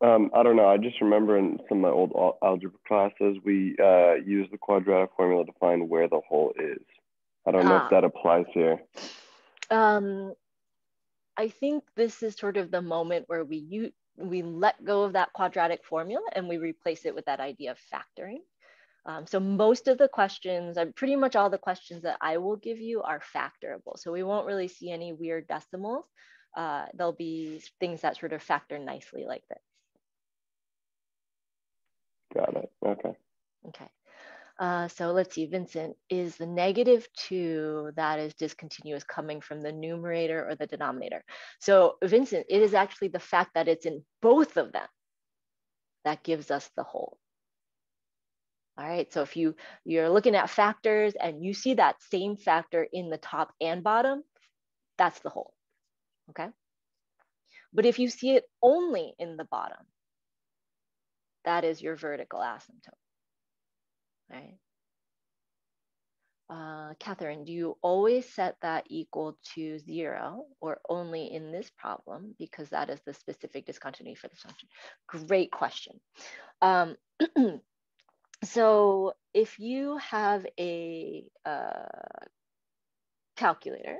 Um, I don't know. I just remember in some of my old algebra classes, we uh, use the quadratic formula to find where the hole is. I don't know ah. if that applies here. Um, I think this is sort of the moment where we use, we let go of that quadratic formula and we replace it with that idea of factoring. Um, so most of the questions, uh, pretty much all the questions that I will give you are factorable. So we won't really see any weird decimals. Uh, there'll be things that sort of factor nicely like this. Got it, okay. Okay. Uh, so let's see, Vincent, is the negative two that is discontinuous coming from the numerator or the denominator? So Vincent, it is actually the fact that it's in both of them that gives us the hole. All right, so if you, you're looking at factors and you see that same factor in the top and bottom, that's the hole, okay? But if you see it only in the bottom, that is your vertical asymptote, right? Uh, Catherine, do you always set that equal to zero or only in this problem because that is the specific discontinuity for this function? Great question. Um, so if you have a uh, calculator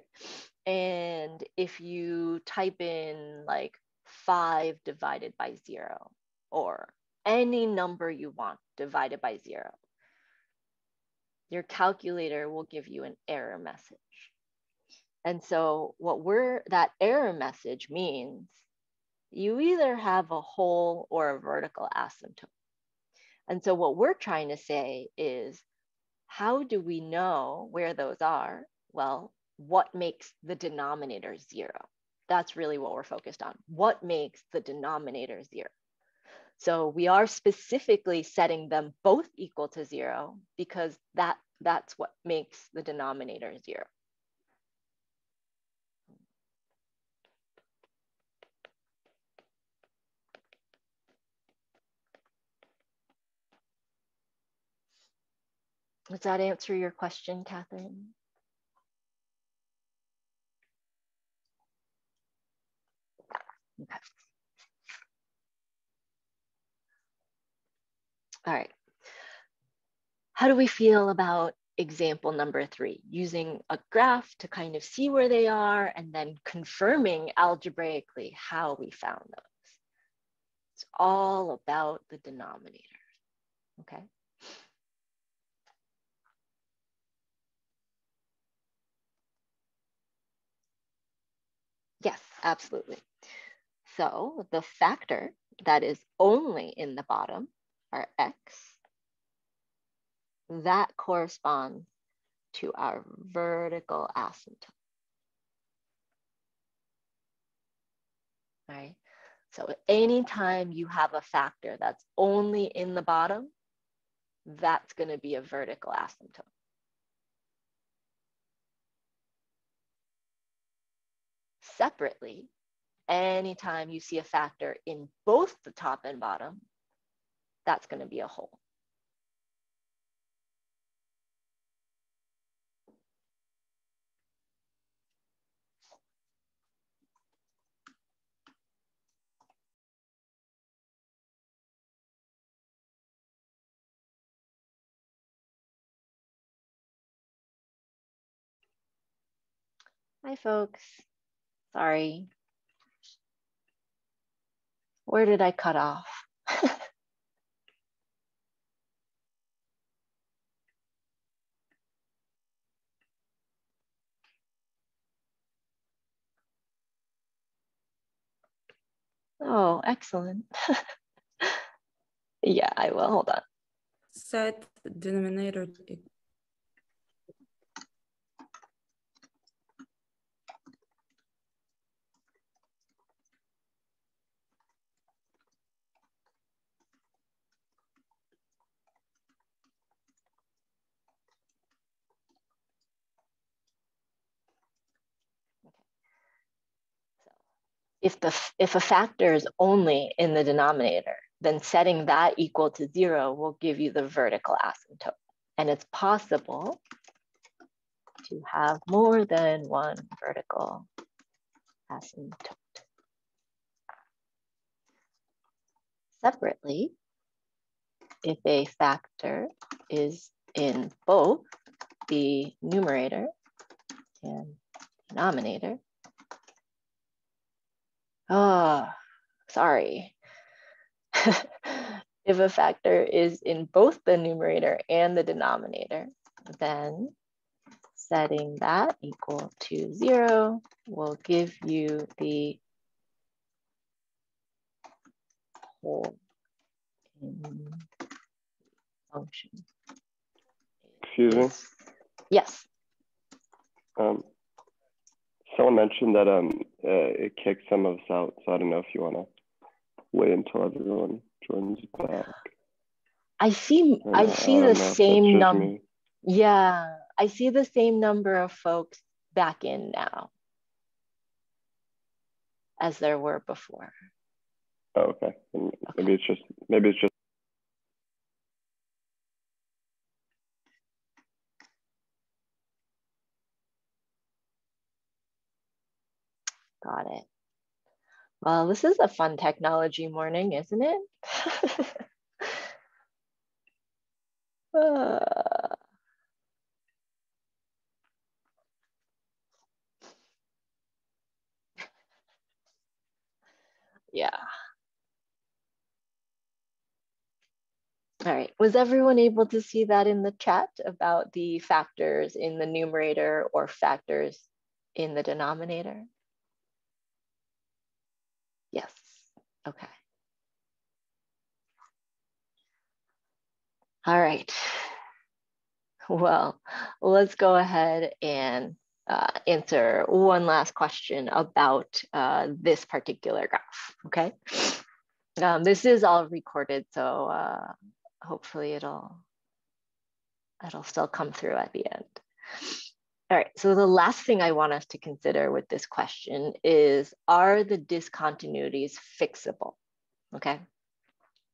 and if you type in like five divided by zero or any number you want divided by zero, your calculator will give you an error message. And so what we're, that error message means you either have a hole or a vertical asymptote. And so what we're trying to say is, how do we know where those are? Well, what makes the denominator zero? That's really what we're focused on. What makes the denominator zero? So we are specifically setting them both equal to zero because that, that's what makes the denominator zero. Does that answer your question, Catherine? Okay. All right. How do we feel about example number three, using a graph to kind of see where they are and then confirming algebraically how we found those. It's all about the denominator, okay? Yes, absolutely. So the factor that is only in the bottom our x, that corresponds to our vertical asymptote. Right? So anytime you have a factor that's only in the bottom, that's going to be a vertical asymptote. Separately, anytime you see a factor in both the top and bottom, that's going to be a hole. Hi, folks. Sorry. Where did I cut off? Oh, excellent. yeah, I will. Hold on. Set denominator if the if a factor is only in the denominator, then setting that equal to zero will give you the vertical asymptote. And it's possible to have more than one vertical asymptote. separately, if a factor is in both the numerator and denominator, oh, sorry. if a factor is in both the numerator and the denominator, then setting that equal to zero will give you the hole in function. Excuse me? Yes. Um, someone mentioned that um, uh, it kicked some of us out, so I don't know if you want to wait until everyone joins back. I see. I, I see the same number. Yeah, I see the same number of folks back in now as there were before. Oh, okay. okay. Maybe it's just maybe it's just Got it. Well, this is a fun technology morning, isn't it? uh, yeah. All right, was everyone able to see that in the chat about the factors in the numerator or factors in the denominator? Yes, okay. All right. Well, let's go ahead and uh, answer one last question about uh, this particular graph, okay? Um, this is all recorded, so uh, hopefully it'll, it'll still come through at the end. All right, so the last thing I want us to consider with this question is, are the discontinuities fixable? Okay,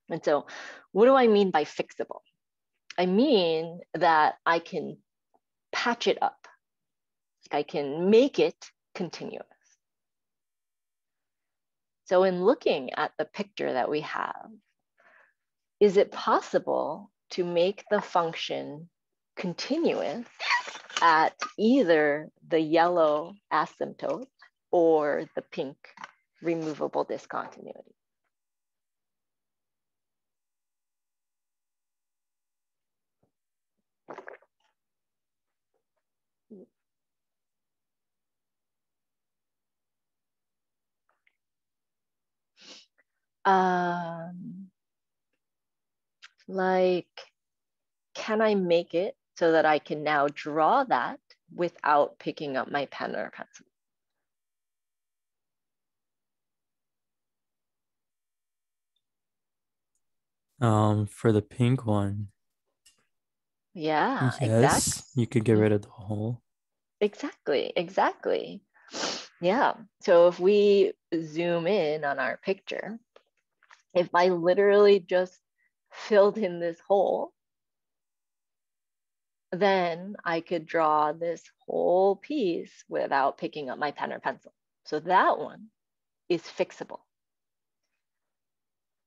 and so what do I mean by fixable? I mean that I can patch it up. I can make it continuous. So in looking at the picture that we have, is it possible to make the function continuous at either the yellow asymptote or the pink removable discontinuity. Um, like, can I make it so that I can now draw that without picking up my pen or pencil. Um, for the pink one. Yeah, yes, exactly. you could get rid of the hole. Exactly, exactly. Yeah, so if we zoom in on our picture, if I literally just filled in this hole, then I could draw this whole piece without picking up my pen or pencil. So that one is fixable.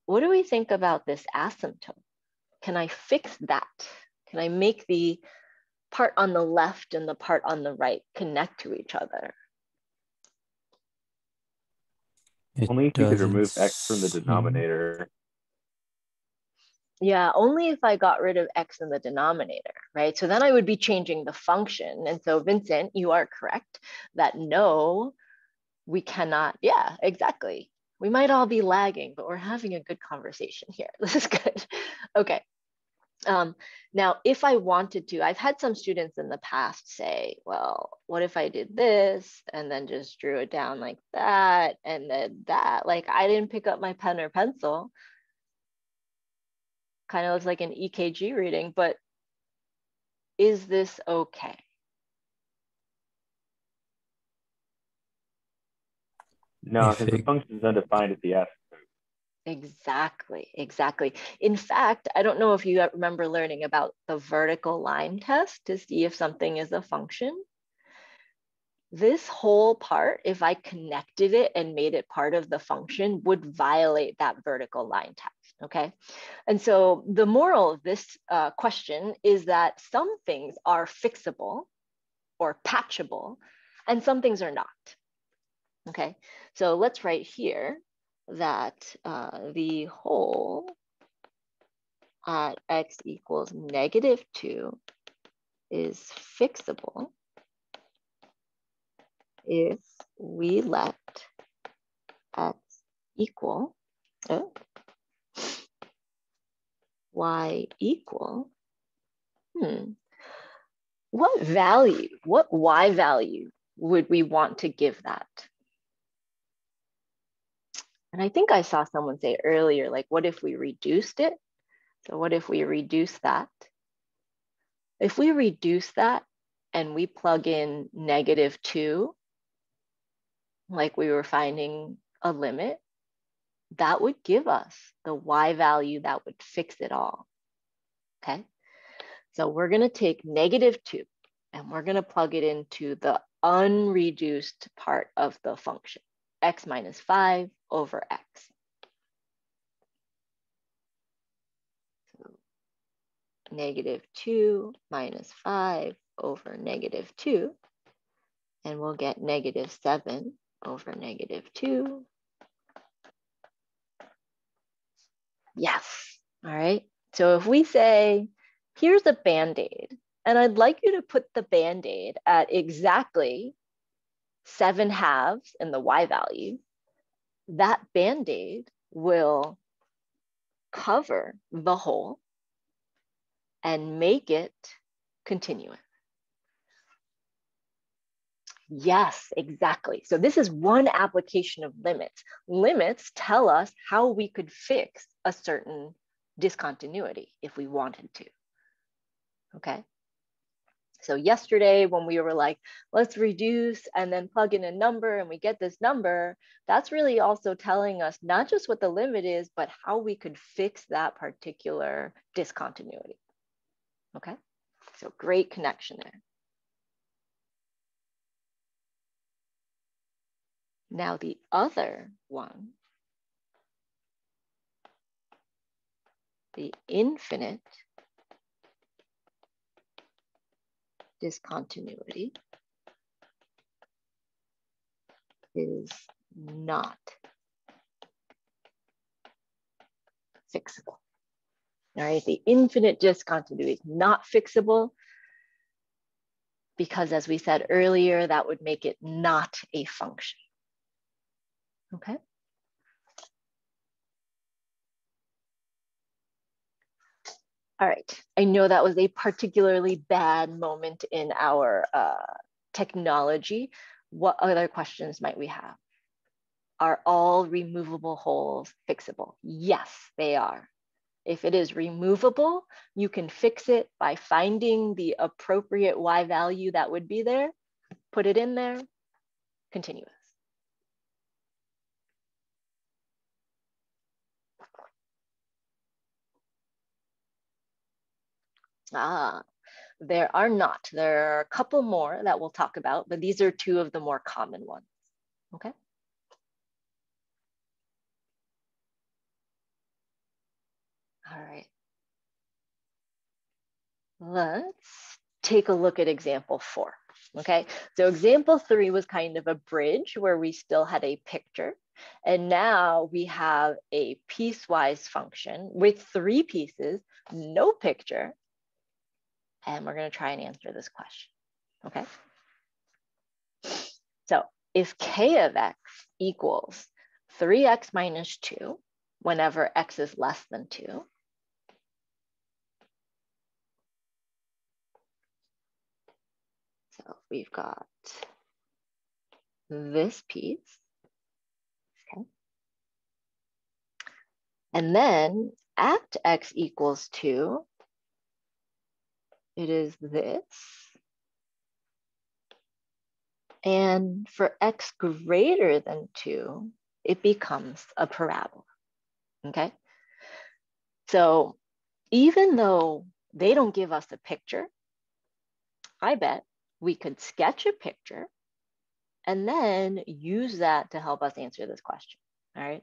What do we think about this asymptote? Can I fix that? Can I make the part on the left and the part on the right connect to each other? It Only if you could remove x from the denominator yeah, only if I got rid of x in the denominator, right? So then I would be changing the function. And so Vincent, you are correct that no, we cannot. Yeah, exactly. We might all be lagging, but we're having a good conversation here. This is good. Okay. Um, now, if I wanted to, I've had some students in the past say, well, what if I did this and then just drew it down like that and then that? Like I didn't pick up my pen or pencil kind of looks like an EKG reading, but is this okay? No, because the function is undefined at the S. Exactly, exactly. In fact, I don't know if you remember learning about the vertical line test to see if something is a function. This whole part, if I connected it and made it part of the function, would violate that vertical line test okay? And so the moral of this uh, question is that some things are fixable or patchable and some things are not, okay? So let's write here that uh, the hole at x equals negative 2 is fixable if we let x equal oh, y equal, hmm, what value, what y value would we want to give that? And I think I saw someone say earlier, like, what if we reduced it? So what if we reduce that? If we reduce that and we plug in negative two, like we were finding a limit, that would give us the y value that would fix it all, okay? So we're gonna take negative two and we're gonna plug it into the unreduced part of the function, x minus five over x. So negative two minus five over negative two, and we'll get negative seven over negative two Yes. All right. So if we say, here's a band-aid, and I'd like you to put the band-aid at exactly seven halves in the y value, that band-aid will cover the hole and make it continuous. Yes, exactly. So this is one application of limits. Limits tell us how we could fix a certain discontinuity if we wanted to. Okay. So yesterday when we were like, let's reduce and then plug in a number and we get this number, that's really also telling us not just what the limit is, but how we could fix that particular discontinuity. Okay, so great connection there. Now the other one, the infinite discontinuity is not fixable. All right, the infinite discontinuity is not fixable because as we said earlier, that would make it not a function. Okay. All right, I know that was a particularly bad moment in our uh, technology. What other questions might we have? Are all removable holes fixable? Yes, they are. If it is removable, you can fix it by finding the appropriate Y value that would be there, put it in there, continue Ah, there are not. There are a couple more that we'll talk about, but these are two of the more common ones, okay? All right. Let's take a look at example four, okay? So example three was kind of a bridge where we still had a picture. And now we have a piecewise function with three pieces, no picture, and we're going to try and answer this question. Okay. So if k of x equals 3x minus 2 whenever x is less than 2, so we've got this piece. Okay. And then at x equals 2, it is this. And for x greater than 2, it becomes a parabola, okay? So even though they don't give us a picture, I bet we could sketch a picture and then use that to help us answer this question, all right?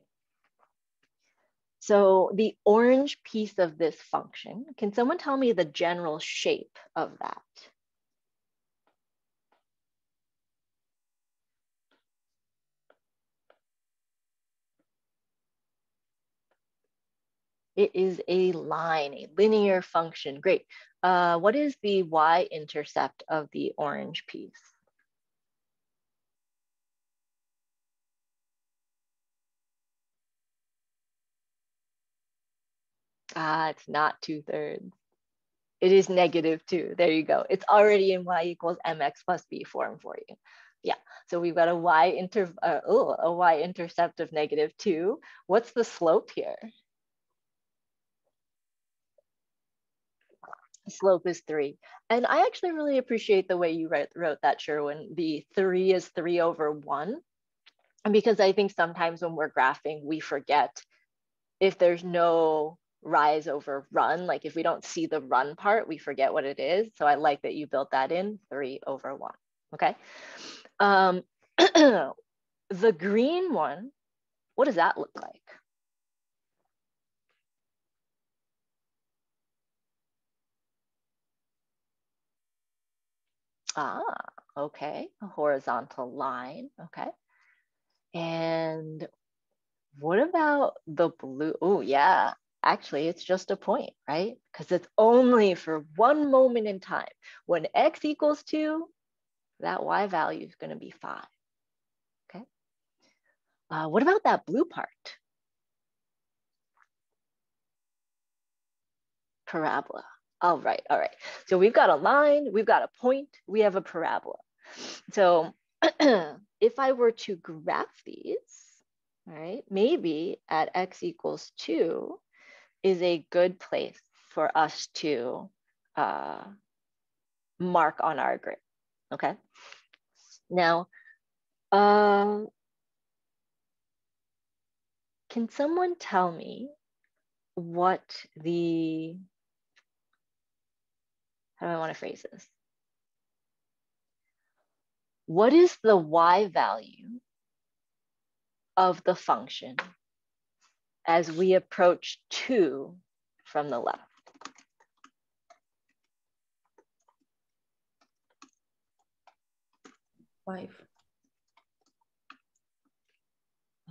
So the orange piece of this function, can someone tell me the general shape of that? It is a line, a linear function. Great. Uh, what is the y-intercept of the orange piece? Ah, it's not two thirds. It is negative two. There you go. It's already in y equals mx plus b form for you. Yeah, so we've got a y inter uh, oh, a y intercept of negative two. What's the slope here? slope is three. And I actually really appreciate the way you write, wrote that, Sherwin. The three is three over one. Because I think sometimes when we're graphing, we forget if there's no rise over run, like if we don't see the run part, we forget what it is. So I like that you built that in three over one, okay? Um, the green one, what does that look like? Ah, okay, a horizontal line, okay. And what about the blue? Oh yeah, actually it's just a point, right? Because it's only for one moment in time. When x equals two, that y value is gonna be five, okay? Uh, what about that blue part? Parabola. All right, all right. So we've got a line, we've got a point, we have a parabola. So if I were to graph these, right, maybe at x equals two is a good place for us to uh, mark on our grid, okay? Now, uh, can someone tell me what the how do I want to phrase this? What is the y value of the function as we approach two from the left? Five.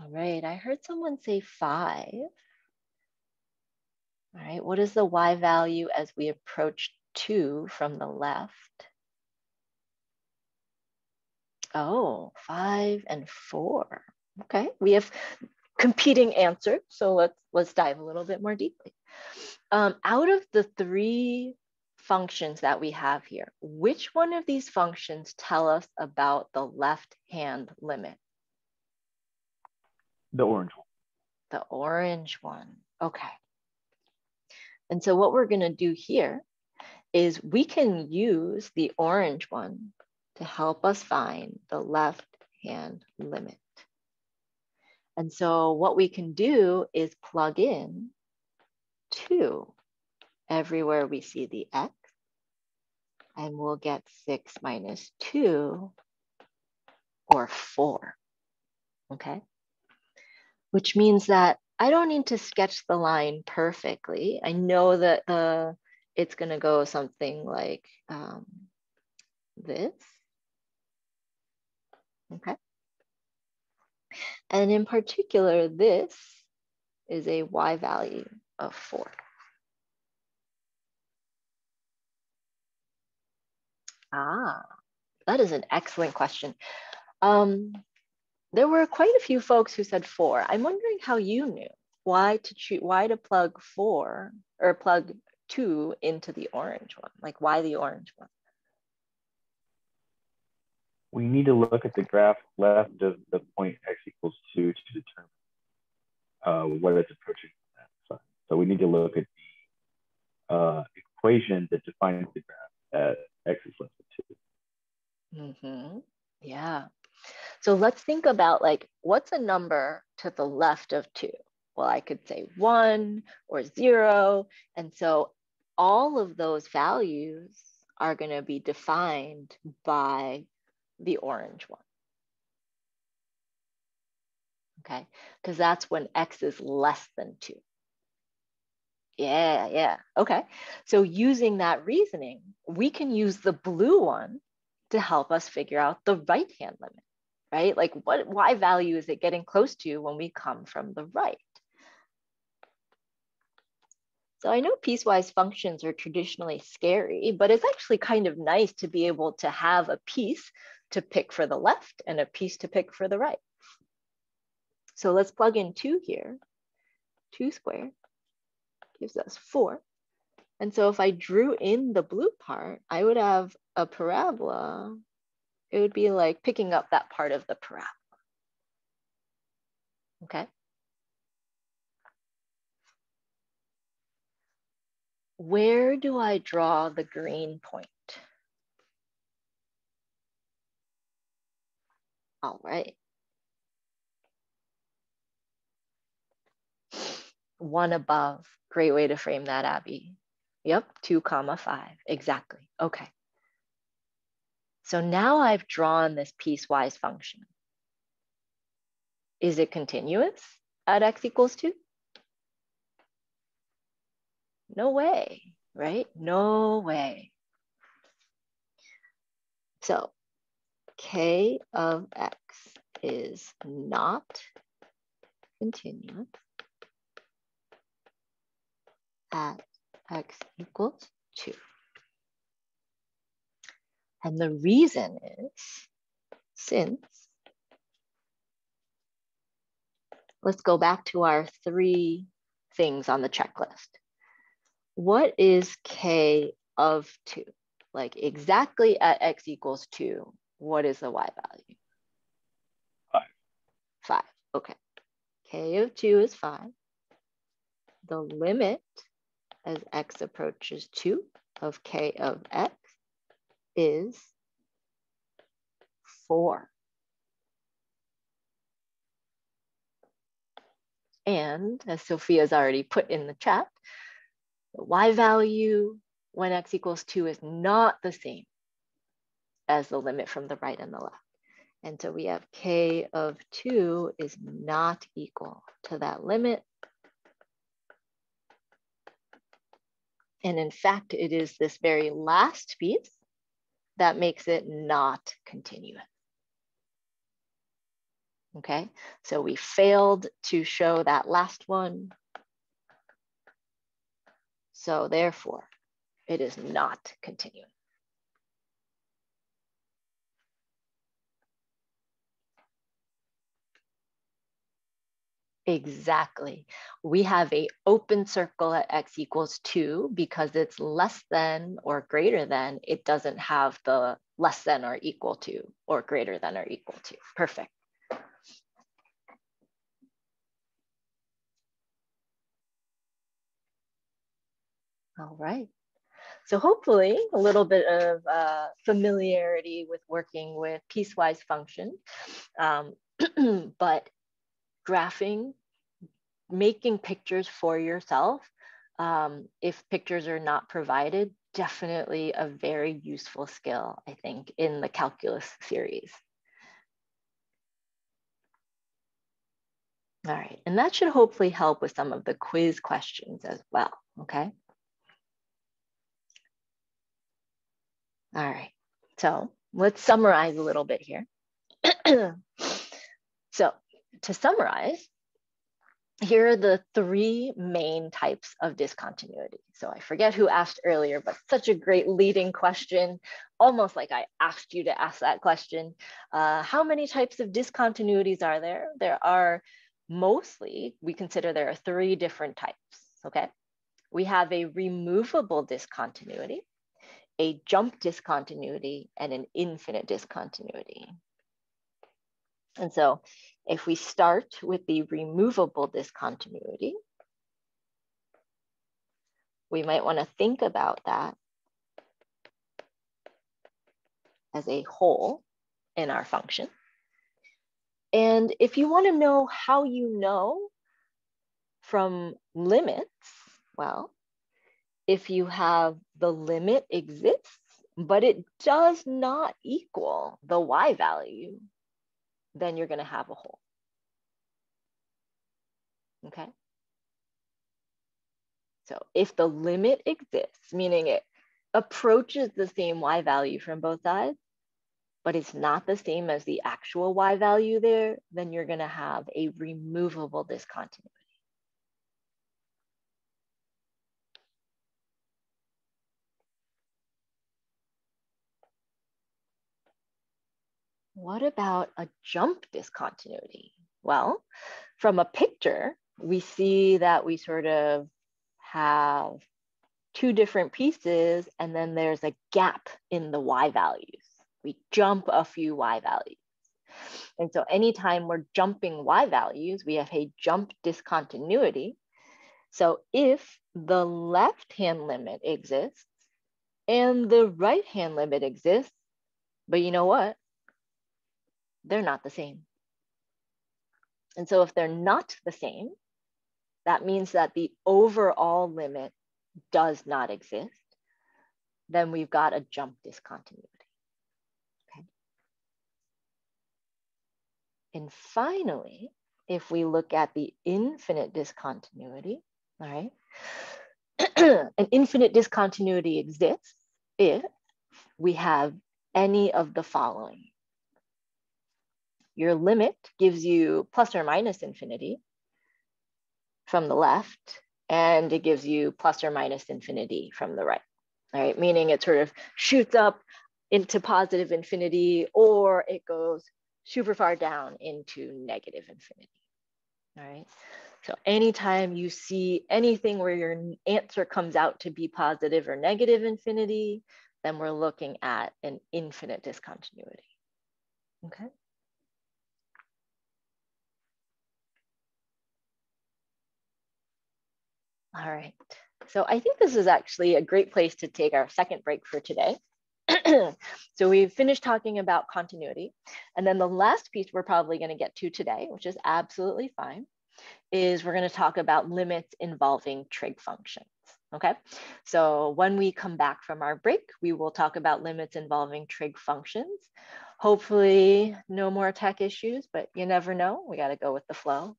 All right, I heard someone say five. All right, what is the y value as we approach two from the left. Oh, five and four. Okay, we have competing answers. So let's let's dive a little bit more deeply. Um, out of the three functions that we have here, which one of these functions tell us about the left hand limit? The orange one. The orange one. Okay. And so what we're going to do here is we can use the orange one to help us find the left hand limit. And so what we can do is plug in two everywhere we see the x, and we'll get six minus two or four, okay? Which means that I don't need to sketch the line perfectly. I know that the it's going to go something like um, this. Okay. And in particular, this is a y value of four. Ah, that is an excellent question. Um, there were quite a few folks who said four. I'm wondering how you knew why to choose, why to plug four or plug two into the orange one? Like why the orange one? We need to look at the graph left of the point x equals two to determine uh, what it's approaching that side. So we need to look at the uh, equation that defines the graph at x is less than 2 Mm-hmm. Yeah. So let's think about like, what's a number to the left of two? Well, I could say one or zero. And so all of those values are going to be defined by the orange one. Okay, because that's when x is less than 2. Yeah, yeah. Okay. So using that reasoning, we can use the blue one to help us figure out the right hand limit, right? Like what y value is it getting close to when we come from the right? So I know piecewise functions are traditionally scary, but it's actually kind of nice to be able to have a piece to pick for the left and a piece to pick for the right. So let's plug in two here. Two squared gives us four. And so if I drew in the blue part, I would have a parabola. It would be like picking up that part of the parabola. Okay. Where do I draw the green point? All right. One above. Great way to frame that, Abby. Yep, two comma five, exactly. Okay. So now I've drawn this piecewise function. Is it continuous at x equals two? No way, right? No way. So k of x is not continuous at x equals 2. And the reason is since, let's go back to our three things on the checklist what is k of 2? Like exactly at x equals 2, what is the y value? 5. 5, okay. k of 2 is 5. The limit as x approaches 2 of k of x is 4. And as Sophia's already put in the chat, the y value when x equals 2 is not the same as the limit from the right and the left. And so we have k of 2 is not equal to that limit. And in fact, it is this very last piece that makes it not continuous. Okay, so we failed to show that last one so therefore, it is not continuing. Exactly. We have a open circle at x equals 2 because it's less than or greater than. It doesn't have the less than or equal to or greater than or equal to. Perfect. All right. So hopefully a little bit of uh, familiarity with working with piecewise function, um, but graphing, making pictures for yourself, um, if pictures are not provided, definitely a very useful skill, I think, in the calculus series. All right, and that should hopefully help with some of the quiz questions as well, okay? All right, so let's summarize a little bit here. so to summarize, here are the three main types of discontinuity. So I forget who asked earlier, but such a great leading question, almost like I asked you to ask that question. Uh, how many types of discontinuities are there? There are mostly, we consider there are three different types, okay? We have a removable discontinuity a jump discontinuity and an infinite discontinuity. And so if we start with the removable discontinuity, we might want to think about that as a hole in our function. And if you want to know how you know from limits, well, if you have the limit exists, but it does not equal the y value, then you're going to have a hole. Okay. So if the limit exists, meaning it approaches the same y value from both sides, but it's not the same as the actual y value there, then you're going to have a removable discontinuity. What about a jump discontinuity? Well, from a picture, we see that we sort of have two different pieces and then there's a gap in the y values. We jump a few y values. And so anytime we're jumping y values, we have a jump discontinuity. So if the left-hand limit exists and the right-hand limit exists, but you know what? They're not the same. And so if they're not the same, that means that the overall limit does not exist. Then we've got a jump discontinuity. Okay. And finally, if we look at the infinite discontinuity, all right, an infinite discontinuity exists if we have any of the following. Your limit gives you plus or minus infinity from the left, and it gives you plus or minus infinity from the right, right? Meaning it sort of shoots up into positive infinity or it goes super far down into negative infinity, all right? So anytime you see anything where your answer comes out to be positive or negative infinity, then we're looking at an infinite discontinuity, okay? All right. So I think this is actually a great place to take our second break for today. so we've finished talking about continuity. And then the last piece we're probably going to get to today, which is absolutely fine, is we're going to talk about limits involving trig functions. Okay, so when we come back from our break, we will talk about limits involving trig functions. Hopefully no more tech issues, but you never know. We got to go with the flow.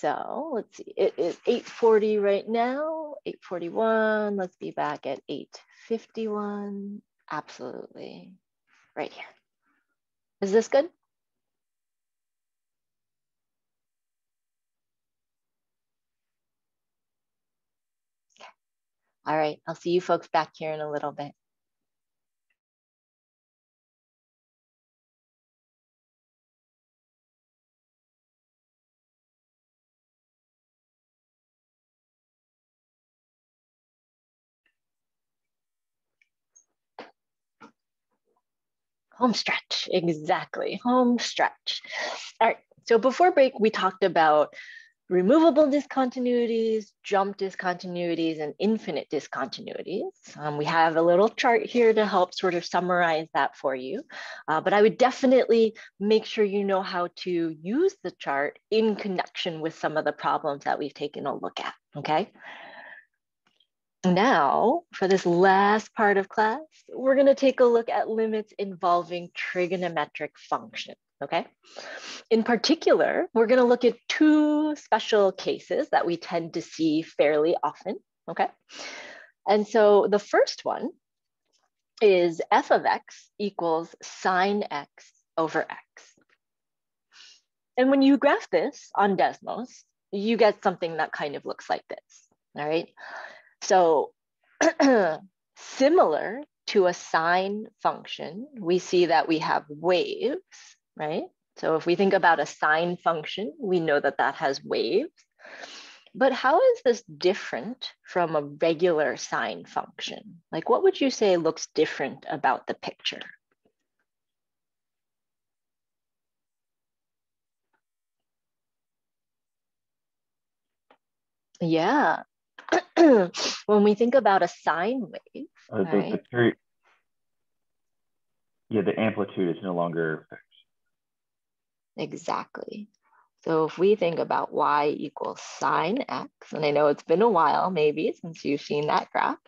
So let's see, it is 840 right now, 841. Let's be back at 851. Absolutely, right here. Is this good? Okay. All right, I'll see you folks back here in a little bit. Home stretch, exactly, home stretch. All right, so before break, we talked about removable discontinuities, jump discontinuities, and infinite discontinuities. Um, we have a little chart here to help sort of summarize that for you. Uh, but I would definitely make sure you know how to use the chart in connection with some of the problems that we've taken a look at, okay? Now, for this last part of class, we're going to take a look at limits involving trigonometric functions, okay? In particular, we're going to look at two special cases that we tend to see fairly often, okay? And so the first one is f of x equals sine x over x. And when you graph this on Desmos, you get something that kind of looks like this, all right? So similar to a sine function, we see that we have waves, right? So if we think about a sine function, we know that that has waves. But how is this different from a regular sine function? Like what would you say looks different about the picture? Yeah, when we think about a sine wave, uh, the, right? the period, yeah, the amplitude is no longer fixed. Exactly. So if we think about y equals sine x, and I know it's been a while maybe since you've seen that graph,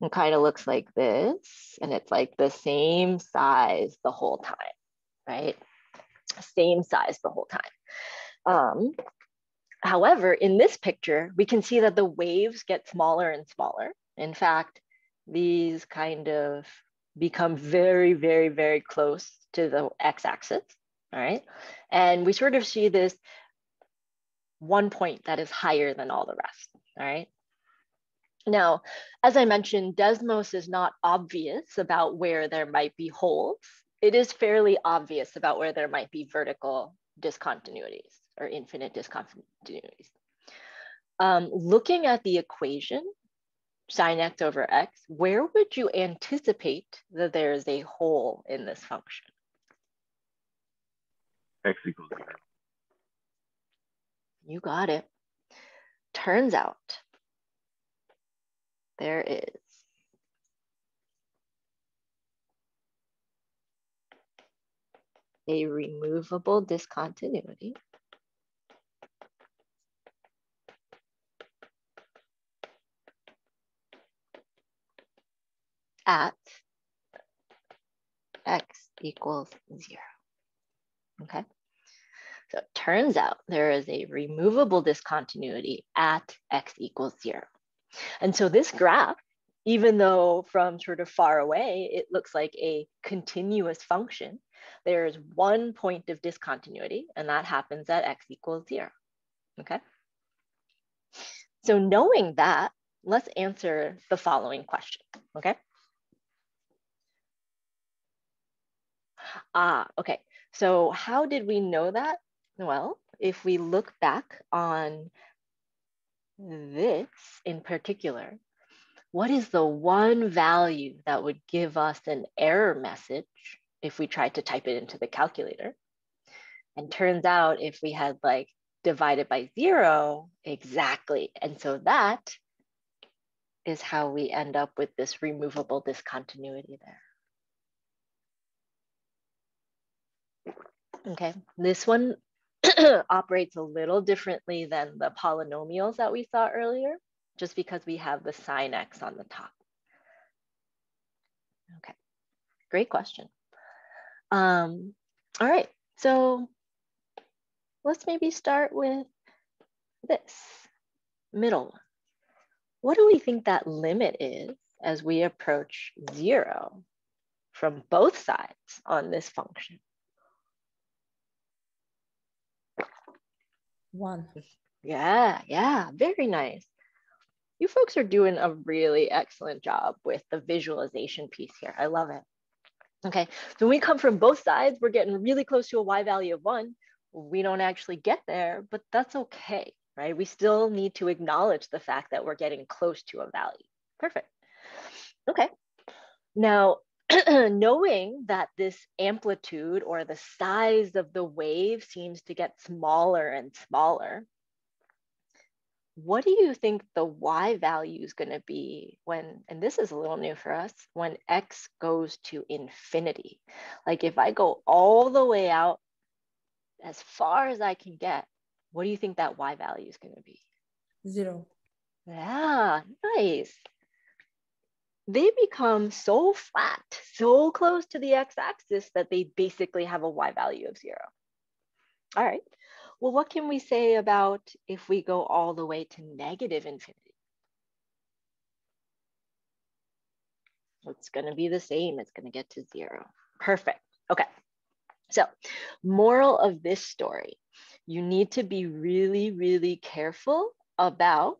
it kind of looks like this, and it's like the same size the whole time, right? Same size the whole time. Um, However, in this picture, we can see that the waves get smaller and smaller. In fact, these kind of become very, very, very close to the x-axis, all right? And we sort of see this one point that is higher than all the rest, all right? Now, as I mentioned, Desmos is not obvious about where there might be holes. It is fairly obvious about where there might be vertical discontinuities or infinite discontinuities. Um, looking at the equation, sine x over x, where would you anticipate that there is a hole in this function? X equals zero. You got it. Turns out there is a removable discontinuity at x equals zero, okay? So it turns out there is a removable discontinuity at x equals zero. And so this graph, even though from sort of far away, it looks like a continuous function, there's one point of discontinuity and that happens at x equals zero, okay? So knowing that, let's answer the following question, okay? Ah, okay. So how did we know that? Well, if we look back on this in particular, what is the one value that would give us an error message if we tried to type it into the calculator? And turns out if we had like divided by zero, exactly. And so that is how we end up with this removable discontinuity there. Okay, this one operates a little differently than the polynomials that we saw earlier, just because we have the sine x on the top. Okay, great question. Um, all right, so let's maybe start with this middle one. What do we think that limit is as we approach zero from both sides on this function? One. Yeah, yeah, very nice. You folks are doing a really excellent job with the visualization piece here. I love it. Okay, so when we come from both sides, we're getting really close to a y value of one. We don't actually get there, but that's okay, right? We still need to acknowledge the fact that we're getting close to a value. Perfect. Okay, now knowing that this amplitude or the size of the wave seems to get smaller and smaller, what do you think the y value is going to be when, and this is a little new for us, when x goes to infinity? Like if I go all the way out as far as I can get, what do you think that y value is going to be? Zero. Yeah, nice they become so flat, so close to the x-axis that they basically have a y value of zero. All right, well, what can we say about if we go all the way to negative infinity? It's gonna be the same, it's gonna get to zero. Perfect, okay. So moral of this story, you need to be really, really careful about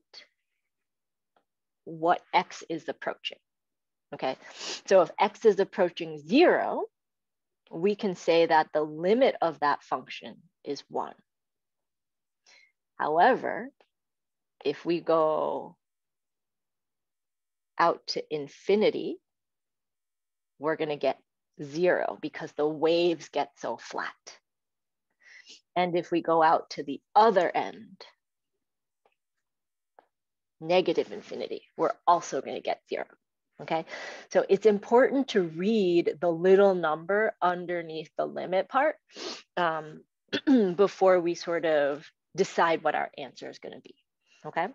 what X is approaching okay? So if x is approaching zero, we can say that the limit of that function is one. However, if we go out to infinity, we're gonna get zero because the waves get so flat. And if we go out to the other end, negative infinity, we're also gonna get zero. Okay, so it's important to read the little number underneath the limit part um, before we sort of decide what our answer is going to be. Okay.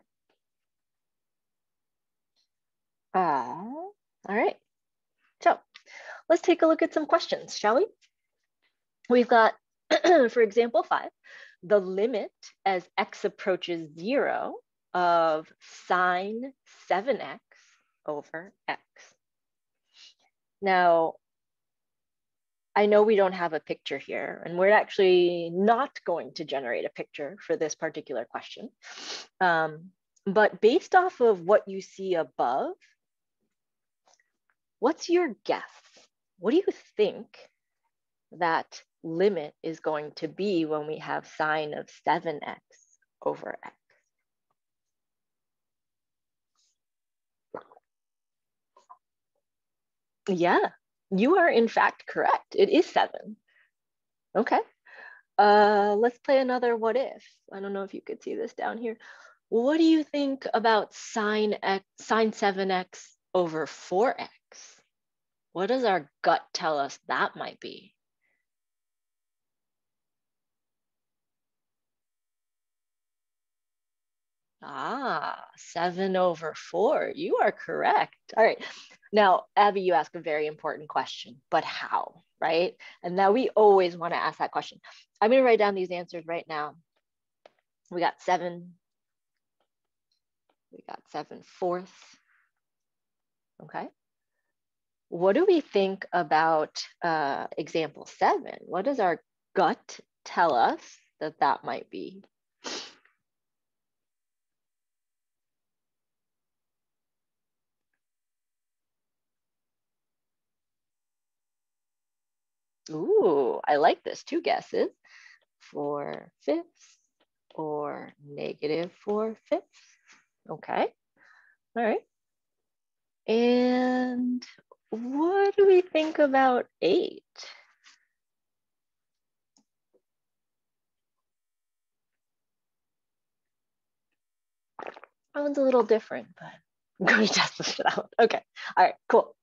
Uh, all right. So let's take a look at some questions, shall we? We've got, for example, five. the limit as x approaches zero of sine 7x over x. Now, I know we don't have a picture here, and we're actually not going to generate a picture for this particular question. Um, but based off of what you see above, what's your guess? What do you think that limit is going to be when we have sine of 7x over x? Yeah, you are in fact correct. It is seven. Okay. Uh, let's play another what if. I don't know if you could see this down here. What do you think about sine x, sine 7x over 4x? What does our gut tell us that might be? Ah, seven over four. You are correct. All right. Now, Abby, you ask a very important question, but how, right? And now we always want to ask that question. I'm going to write down these answers right now. We got seven. We got seven fourths. Okay. What do we think about uh, example seven? What does our gut tell us that that might be? Ooh, I like this. Two guesses. Four fifths or negative four fifths. Okay. All right. And what do we think about eight? That one's a little different, but I'm going to test this out. Okay. All right, cool.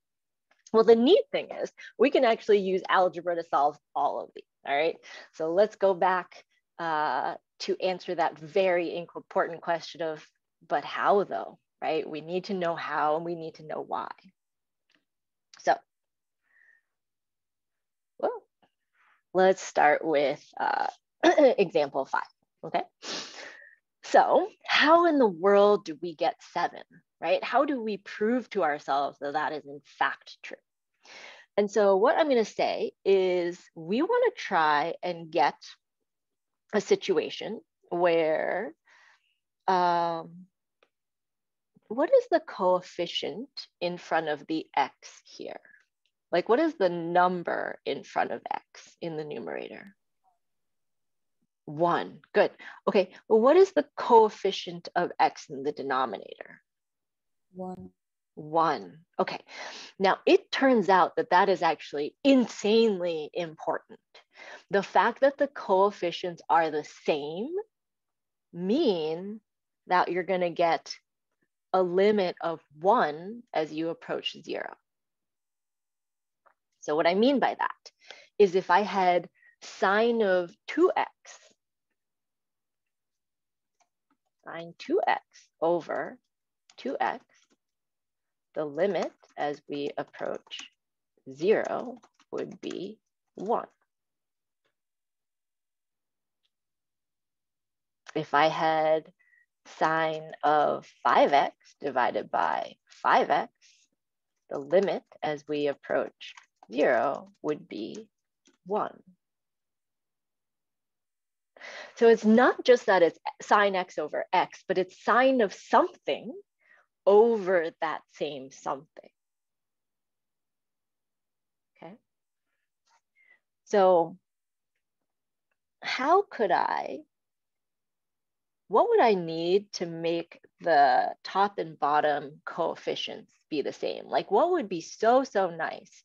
Well, the neat thing is we can actually use algebra to solve all of these, all right? So let's go back uh, to answer that very important question of, but how though, right? We need to know how and we need to know why. So, well, let's start with uh, example five, okay? So how in the world do we get seven, right? How do we prove to ourselves that that is in fact true? And so what I'm going to say is we want to try and get a situation where um, what is the coefficient in front of the x here? Like what is the number in front of x in the numerator? One, good. Okay, well, what is the coefficient of x in the denominator? One. One. Okay, now it turns out that that is actually insanely important. The fact that the coefficients are the same mean that you're going to get a limit of one as you approach zero. So what I mean by that is if I had sine of 2x sine 2x over 2x, the limit as we approach 0 would be 1. If I had sine of 5x divided by 5x, the limit as we approach 0 would be 1. So it's not just that it's sine x over x, but it's sine of something over that same something. Okay. So how could I, what would I need to make the top and bottom coefficients be the same? Like what would be so, so nice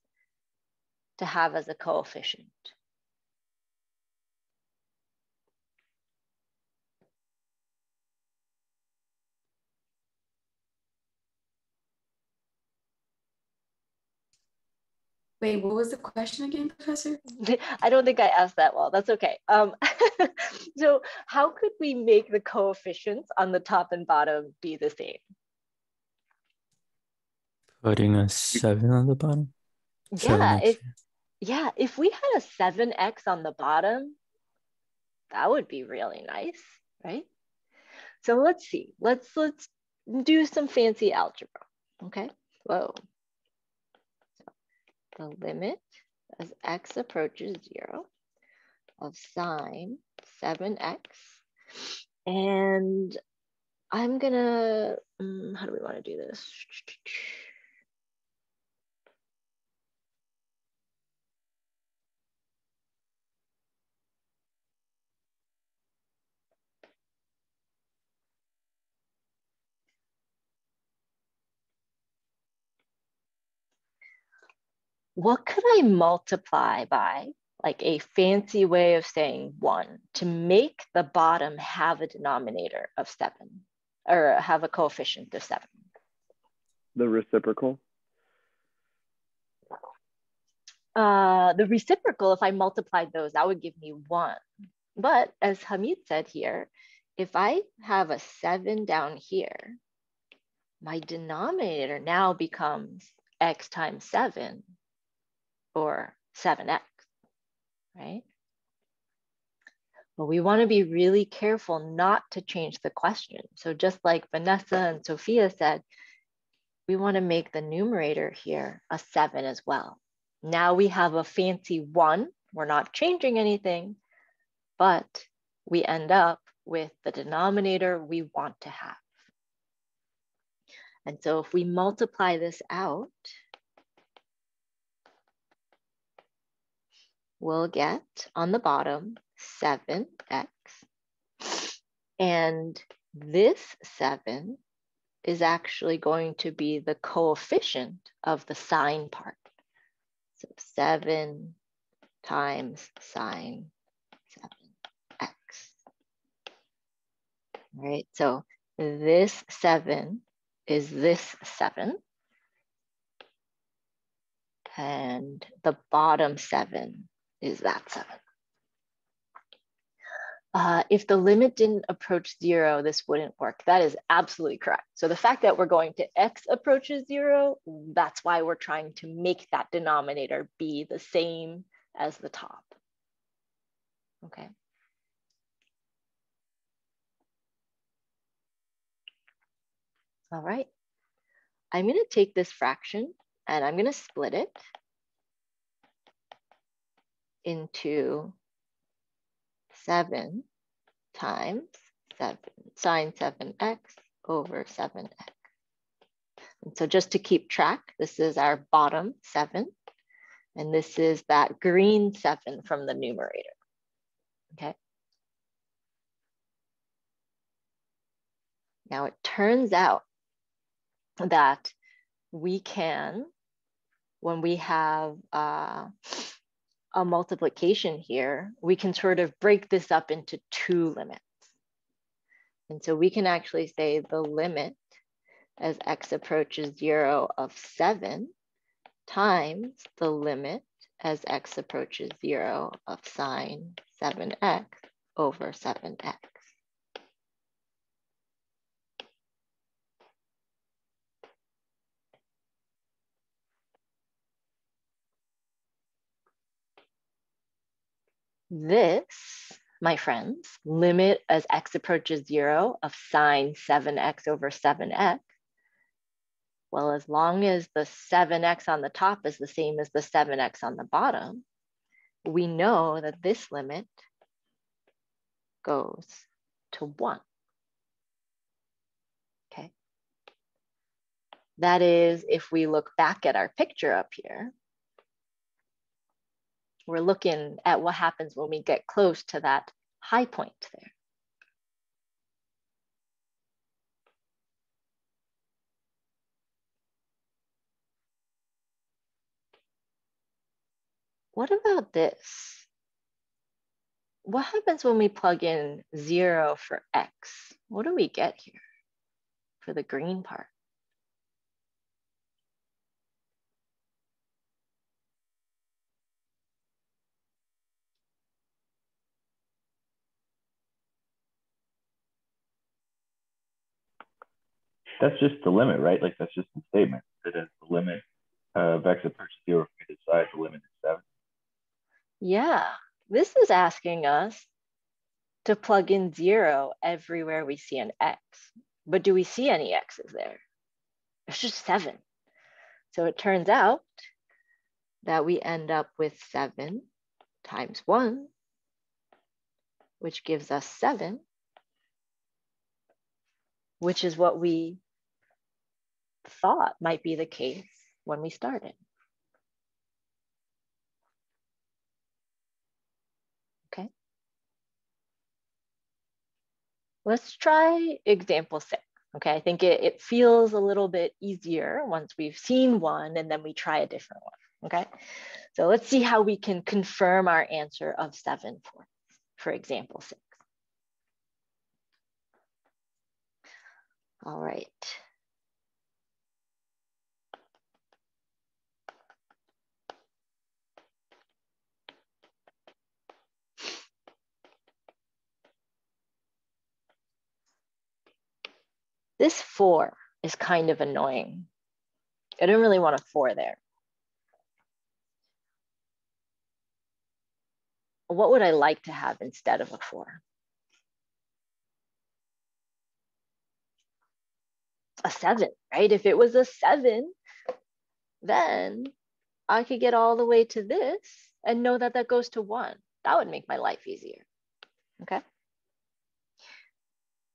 to have as a coefficient? Wait, what was the question again, Professor? I don't think I asked that well. That's okay. Um, so how could we make the coefficients on the top and bottom be the same? Putting a seven on the bottom? Yeah, if, yeah, if we had a 7x on the bottom, That would be really nice, right? So let's see. Let's let's do some fancy algebra. Okay. Whoa. The limit as x approaches zero of sine 7x. And I'm gonna, um, how do we wanna do this? What could I multiply by, like a fancy way of saying one, to make the bottom have a denominator of seven or have a coefficient of seven? The reciprocal? Uh, the reciprocal, if I multiplied those, that would give me one. But as Hamid said here, if I have a seven down here, my denominator now becomes x times seven, or 7x, right? But we want to be really careful not to change the question. So just like Vanessa and Sophia said, we want to make the numerator here a 7 as well. Now we have a fancy 1. We're not changing anything, but we end up with the denominator we want to have. And so if we multiply this out, we'll get on the bottom 7x. And this 7 is actually going to be the coefficient of the sine part. So 7 times sine 7x. All right, so this 7 is this 7. And the bottom 7 is that seven. Uh, if the limit didn't approach zero, this wouldn't work. That is absolutely correct. So the fact that we're going to x approaches zero, that's why we're trying to make that denominator be the same as the top. Okay. All right. I'm going to take this fraction and I'm going to split it into 7 times 7 sine 7x over 7x. And so just to keep track, this is our bottom 7, and this is that green 7 from the numerator. Okay. Now it turns out that we can, when we have uh, a multiplication here, we can sort of break this up into two limits. And so we can actually say the limit as x approaches zero of seven times the limit as x approaches zero of sine 7x over 7x. This, my friends, limit as x approaches zero of sine 7x over 7x. Well, as long as the 7x on the top is the same as the 7x on the bottom, we know that this limit goes to 1. Okay. That is, if we look back at our picture up here, we're looking at what happens when we get close to that high point there. What about this? What happens when we plug in zero for x? What do we get here for the green part? That's just the limit, right? Like that's just the statement that is the limit of x approaches zero from either side, the limit is seven. Yeah, this is asking us to plug in zero everywhere we see an X. But do we see any X's there? It's just seven. So it turns out that we end up with seven times one, which gives us seven, which is what we thought might be the case when we started. Okay. Let's try example six. Okay, I think it, it feels a little bit easier once we've seen one and then we try a different one, okay? So let's see how we can confirm our answer of seven for, for example six. All right. This four is kind of annoying. I don't really want a four there. What would I like to have instead of a four? A seven, right? If it was a seven, then I could get all the way to this and know that that goes to one. That would make my life easier, okay?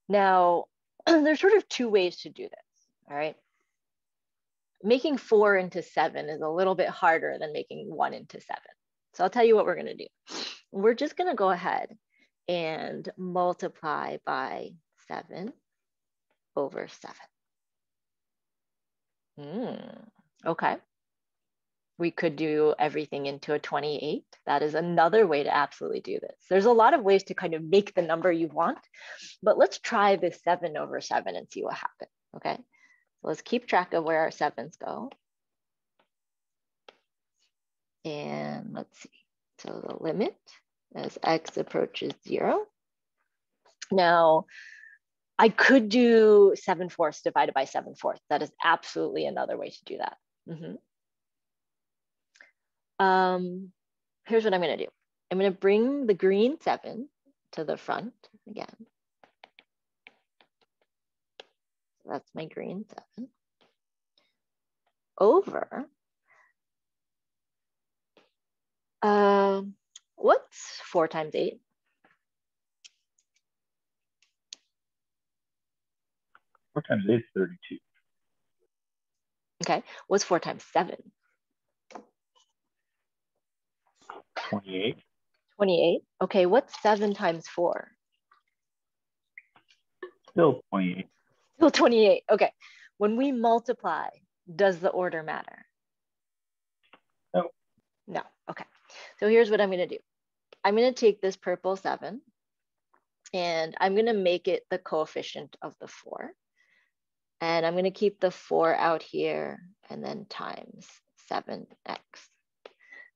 Now, there's sort of two ways to do this, all right? Making four into seven is a little bit harder than making one into seven. So I'll tell you what we're gonna do. We're just gonna go ahead and multiply by seven over seven. Mm, okay. We could do everything into a 28. That is another way to absolutely do this. There's a lot of ways to kind of make the number you want, but let's try this seven over seven and see what happens, okay? So let's keep track of where our sevens go. And let's see, so the limit as x approaches zero. Now, I could do seven fourths divided by seven fourths. That is absolutely another way to do that. Mm -hmm. Um, here's what I'm gonna do. I'm gonna bring the green seven to the front again. So that's my green seven. Over. Uh, what's four times eight? Four times eight is 32. Okay, what's four times seven? 28. 28. Okay, what's seven times four? Still 28. Still 28. Okay. When we multiply, does the order matter? No. No. Okay. So here's what I'm going to do. I'm going to take this purple seven and I'm going to make it the coefficient of the four. And I'm going to keep the four out here and then times 7x.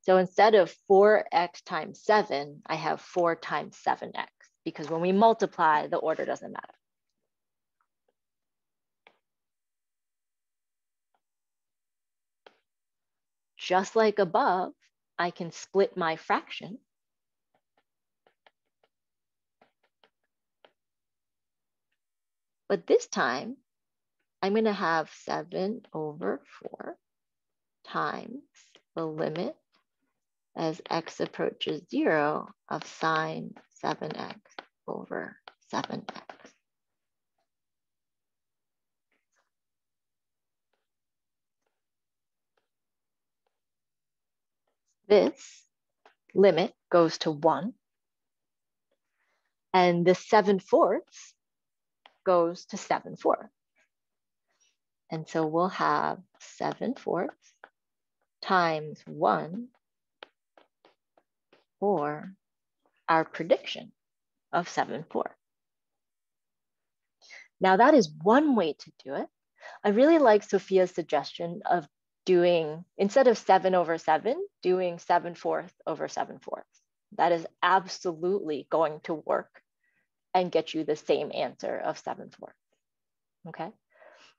So instead of 4x times 7, I have 4 times 7x because when we multiply, the order doesn't matter. Just like above, I can split my fraction. But this time, I'm going to have 7 over 4 times the limit as x approaches zero of sine 7x over 7x. This limit goes to one, and the 7 fourths goes to 7 fourths. And so we'll have 7 fourths times 1 or our prediction of 7-4. Now that is one way to do it. I really like Sophia's suggestion of doing, instead of seven over seven, doing seven fourths over seven fourths. That is absolutely going to work and get you the same answer of seven fourths, okay?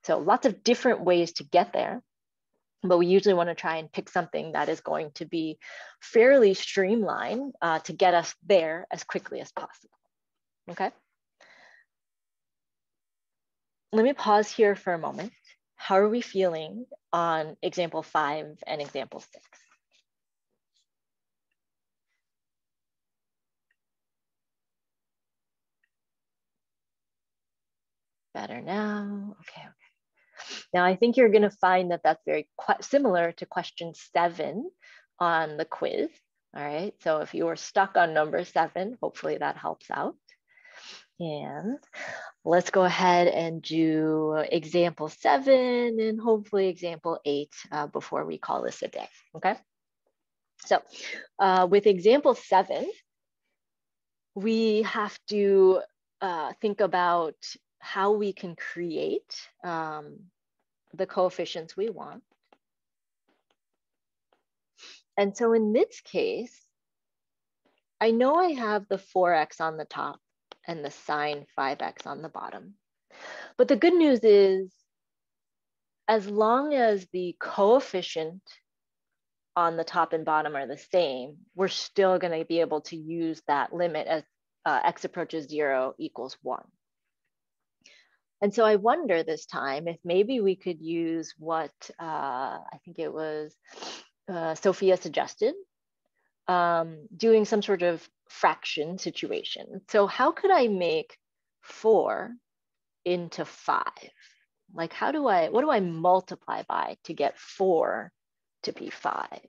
So lots of different ways to get there but we usually want to try and pick something that is going to be fairly streamlined uh, to get us there as quickly as possible. okay? Let me pause here for a moment. How are we feeling on example five and example six? Better now, okay, okay. Now I think you're gonna find that that's very similar to question seven on the quiz, all right? So if you were stuck on number seven, hopefully that helps out. And let's go ahead and do example seven and hopefully example eight uh, before we call this a day, okay? So uh, with example seven, we have to uh, think about how we can create um, the coefficients we want. And so in this case, I know I have the 4x on the top and the sine 5x on the bottom. But the good news is, as long as the coefficient on the top and bottom are the same, we're still going to be able to use that limit as uh, x approaches zero equals one. And so I wonder this time if maybe we could use what uh, I think it was uh, Sophia suggested, um, doing some sort of fraction situation. So how could I make four into five? Like how do I, what do I multiply by to get four to be five?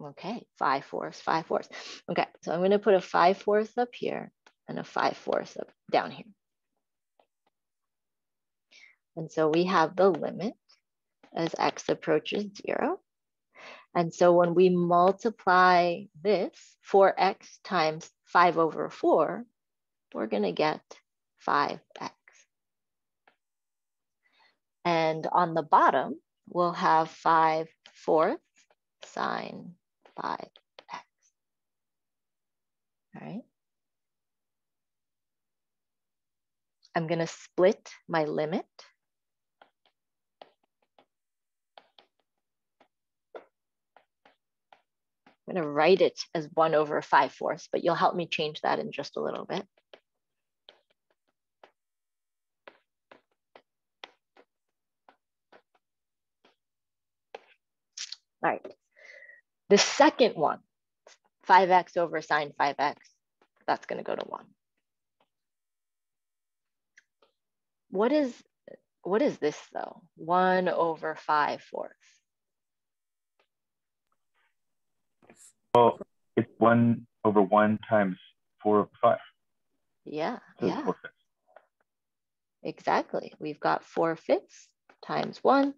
Okay, five fourths, five fourths. Okay, so I'm gonna put a five fourths up here and a five fourths up down here. And so we have the limit as x approaches zero. And so when we multiply this, 4x times 5 over 4, we're going to get 5x. And on the bottom, we'll have 5 fourths sine 5x. All right. I'm going to split my limit I'm going to write it as 1 over 5 fourths, but you'll help me change that in just a little bit. All right. The second one, 5x over sine 5x, that's going to go to 1. What is, what is this though? 1 over 5 fourths. Well, it's one over one times four over five. Yeah, so yeah. Exactly. We've got four fifths times one,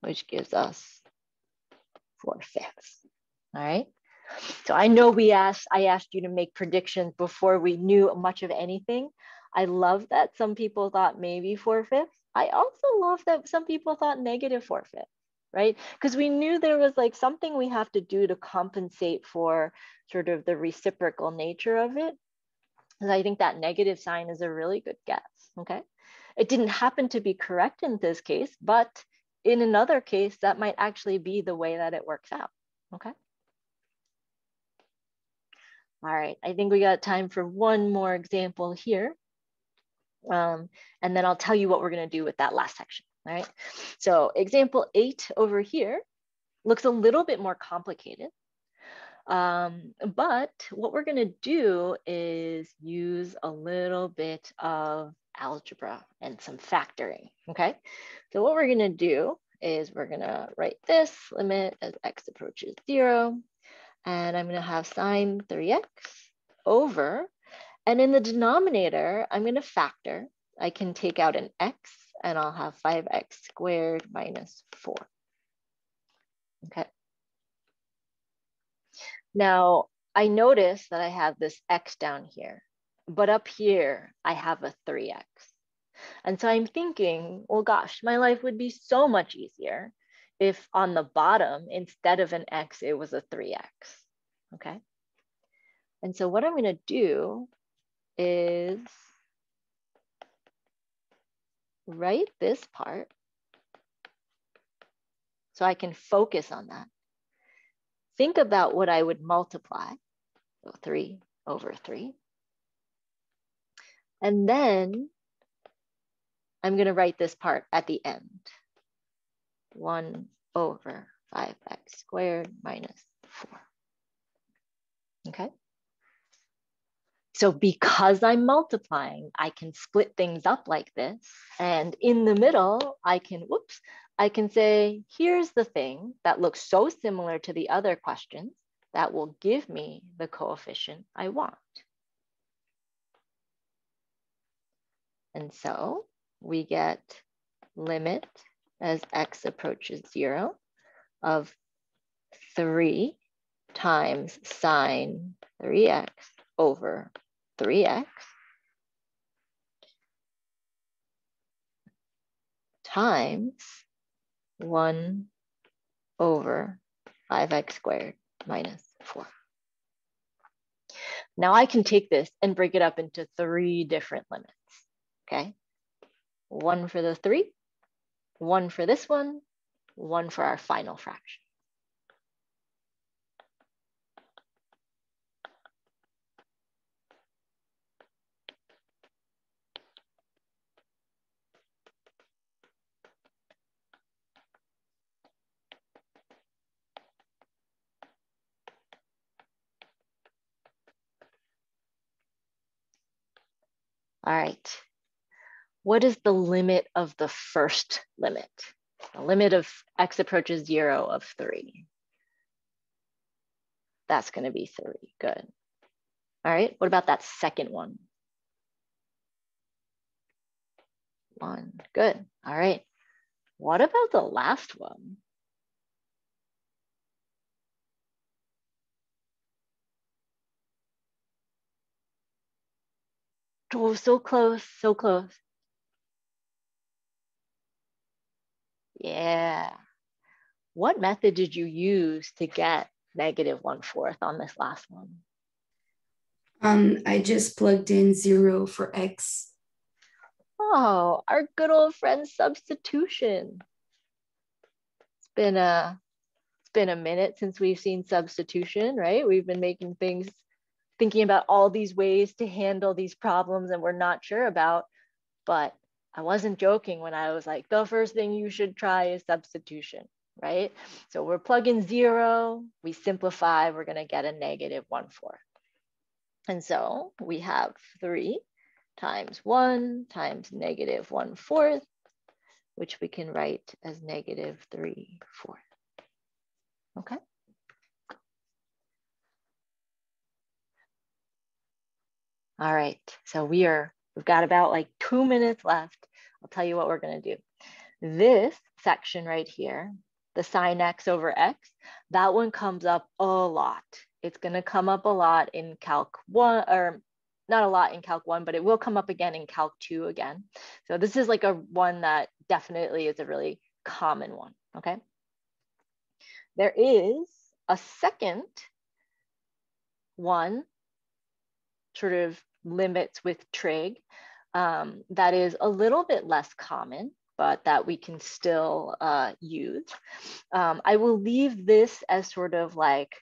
which gives us four fifths. All right. So I know we asked, I asked you to make predictions before we knew much of anything. I love that some people thought maybe four fifths. I also love that some people thought negative four fifths right? Because we knew there was like something we have to do to compensate for sort of the reciprocal nature of it. And I think that negative sign is a really good guess, okay? It didn't happen to be correct in this case, but in another case, that might actually be the way that it works out, okay? All right, I think we got time for one more example here. Um, and then I'll tell you what we're gonna do with that last section. All right. So example eight over here looks a little bit more complicated. Um, but what we're going to do is use a little bit of algebra and some factoring, okay? So what we're going to do is we're going to write this limit as x approaches zero, and I'm going to have sine 3x over, and in the denominator, I'm going to factor. I can take out an x and I'll have 5x squared minus 4. Okay. Now, I notice that I have this x down here, but up here, I have a 3x. And so I'm thinking, well, gosh, my life would be so much easier if on the bottom, instead of an x, it was a 3x, okay? And so what I'm gonna do is write this part so I can focus on that. Think about what I would multiply. So 3 over 3. And then I'm going to write this part at the end. 1 over 5x squared minus 4. Okay. So because I'm multiplying, I can split things up like this. And in the middle, I can, whoops, I can say, here's the thing that looks so similar to the other questions that will give me the coefficient I want. And so we get limit as x approaches zero of three times sine 3x over 3x times 1 over 5x squared minus 4. Now I can take this and break it up into three different limits, okay? One for the 3, one for this one, one for our final fraction. All right. What is the limit of the first limit? The limit of x approaches zero of three. That's gonna be three, good. All right, what about that second one? One, good, all right. What about the last one? Oh, so close, so close. Yeah. What method did you use to get negative one fourth on this last one? Um, I just plugged in zero for x. Oh, our good old friend substitution. It's been a it's been a minute since we've seen substitution, right? We've been making things thinking about all these ways to handle these problems and we're not sure about. But I wasn't joking when I was like, the first thing you should try is substitution, right? So we're plugging zero, we simplify, we're gonna get a negative one fourth. And so we have three times one times negative one fourth, which we can write as negative three fourth, okay? All right, so we are, we've got about like two minutes left. I'll tell you what we're gonna do. This section right here, the sine x over x, that one comes up a lot. It's gonna come up a lot in calc one, or not a lot in calc one, but it will come up again in calc two again. So this is like a one that definitely is a really common one, okay? There is a second one sort of limits with trig. Um, that is a little bit less common, but that we can still uh, use. Um, I will leave this as sort of like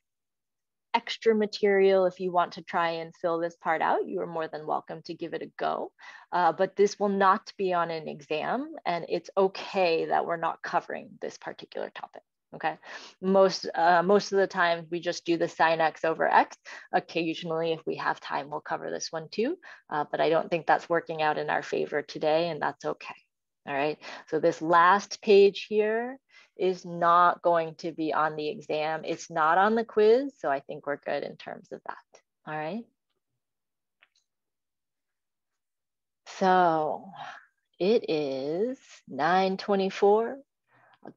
extra material if you want to try and fill this part out. You are more than welcome to give it a go. Uh, but this will not be on an exam and it's okay that we're not covering this particular topic okay? Most, uh, most of the time we just do the sine x over x. Occasionally, if we have time, we'll cover this one too, uh, but I don't think that's working out in our favor today and that's okay, all right? So this last page here is not going to be on the exam. It's not on the quiz, so I think we're good in terms of that, all right? So it is 924.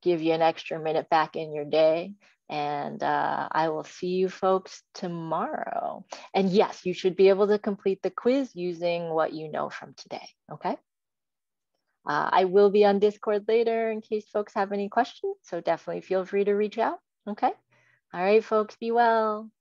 Give you an extra minute back in your day. And uh, I will see you folks tomorrow. And yes, you should be able to complete the quiz using what you know from today, okay? Uh, I will be on Discord later in case folks have any questions. So definitely feel free to reach out, okay? All right, folks, be well.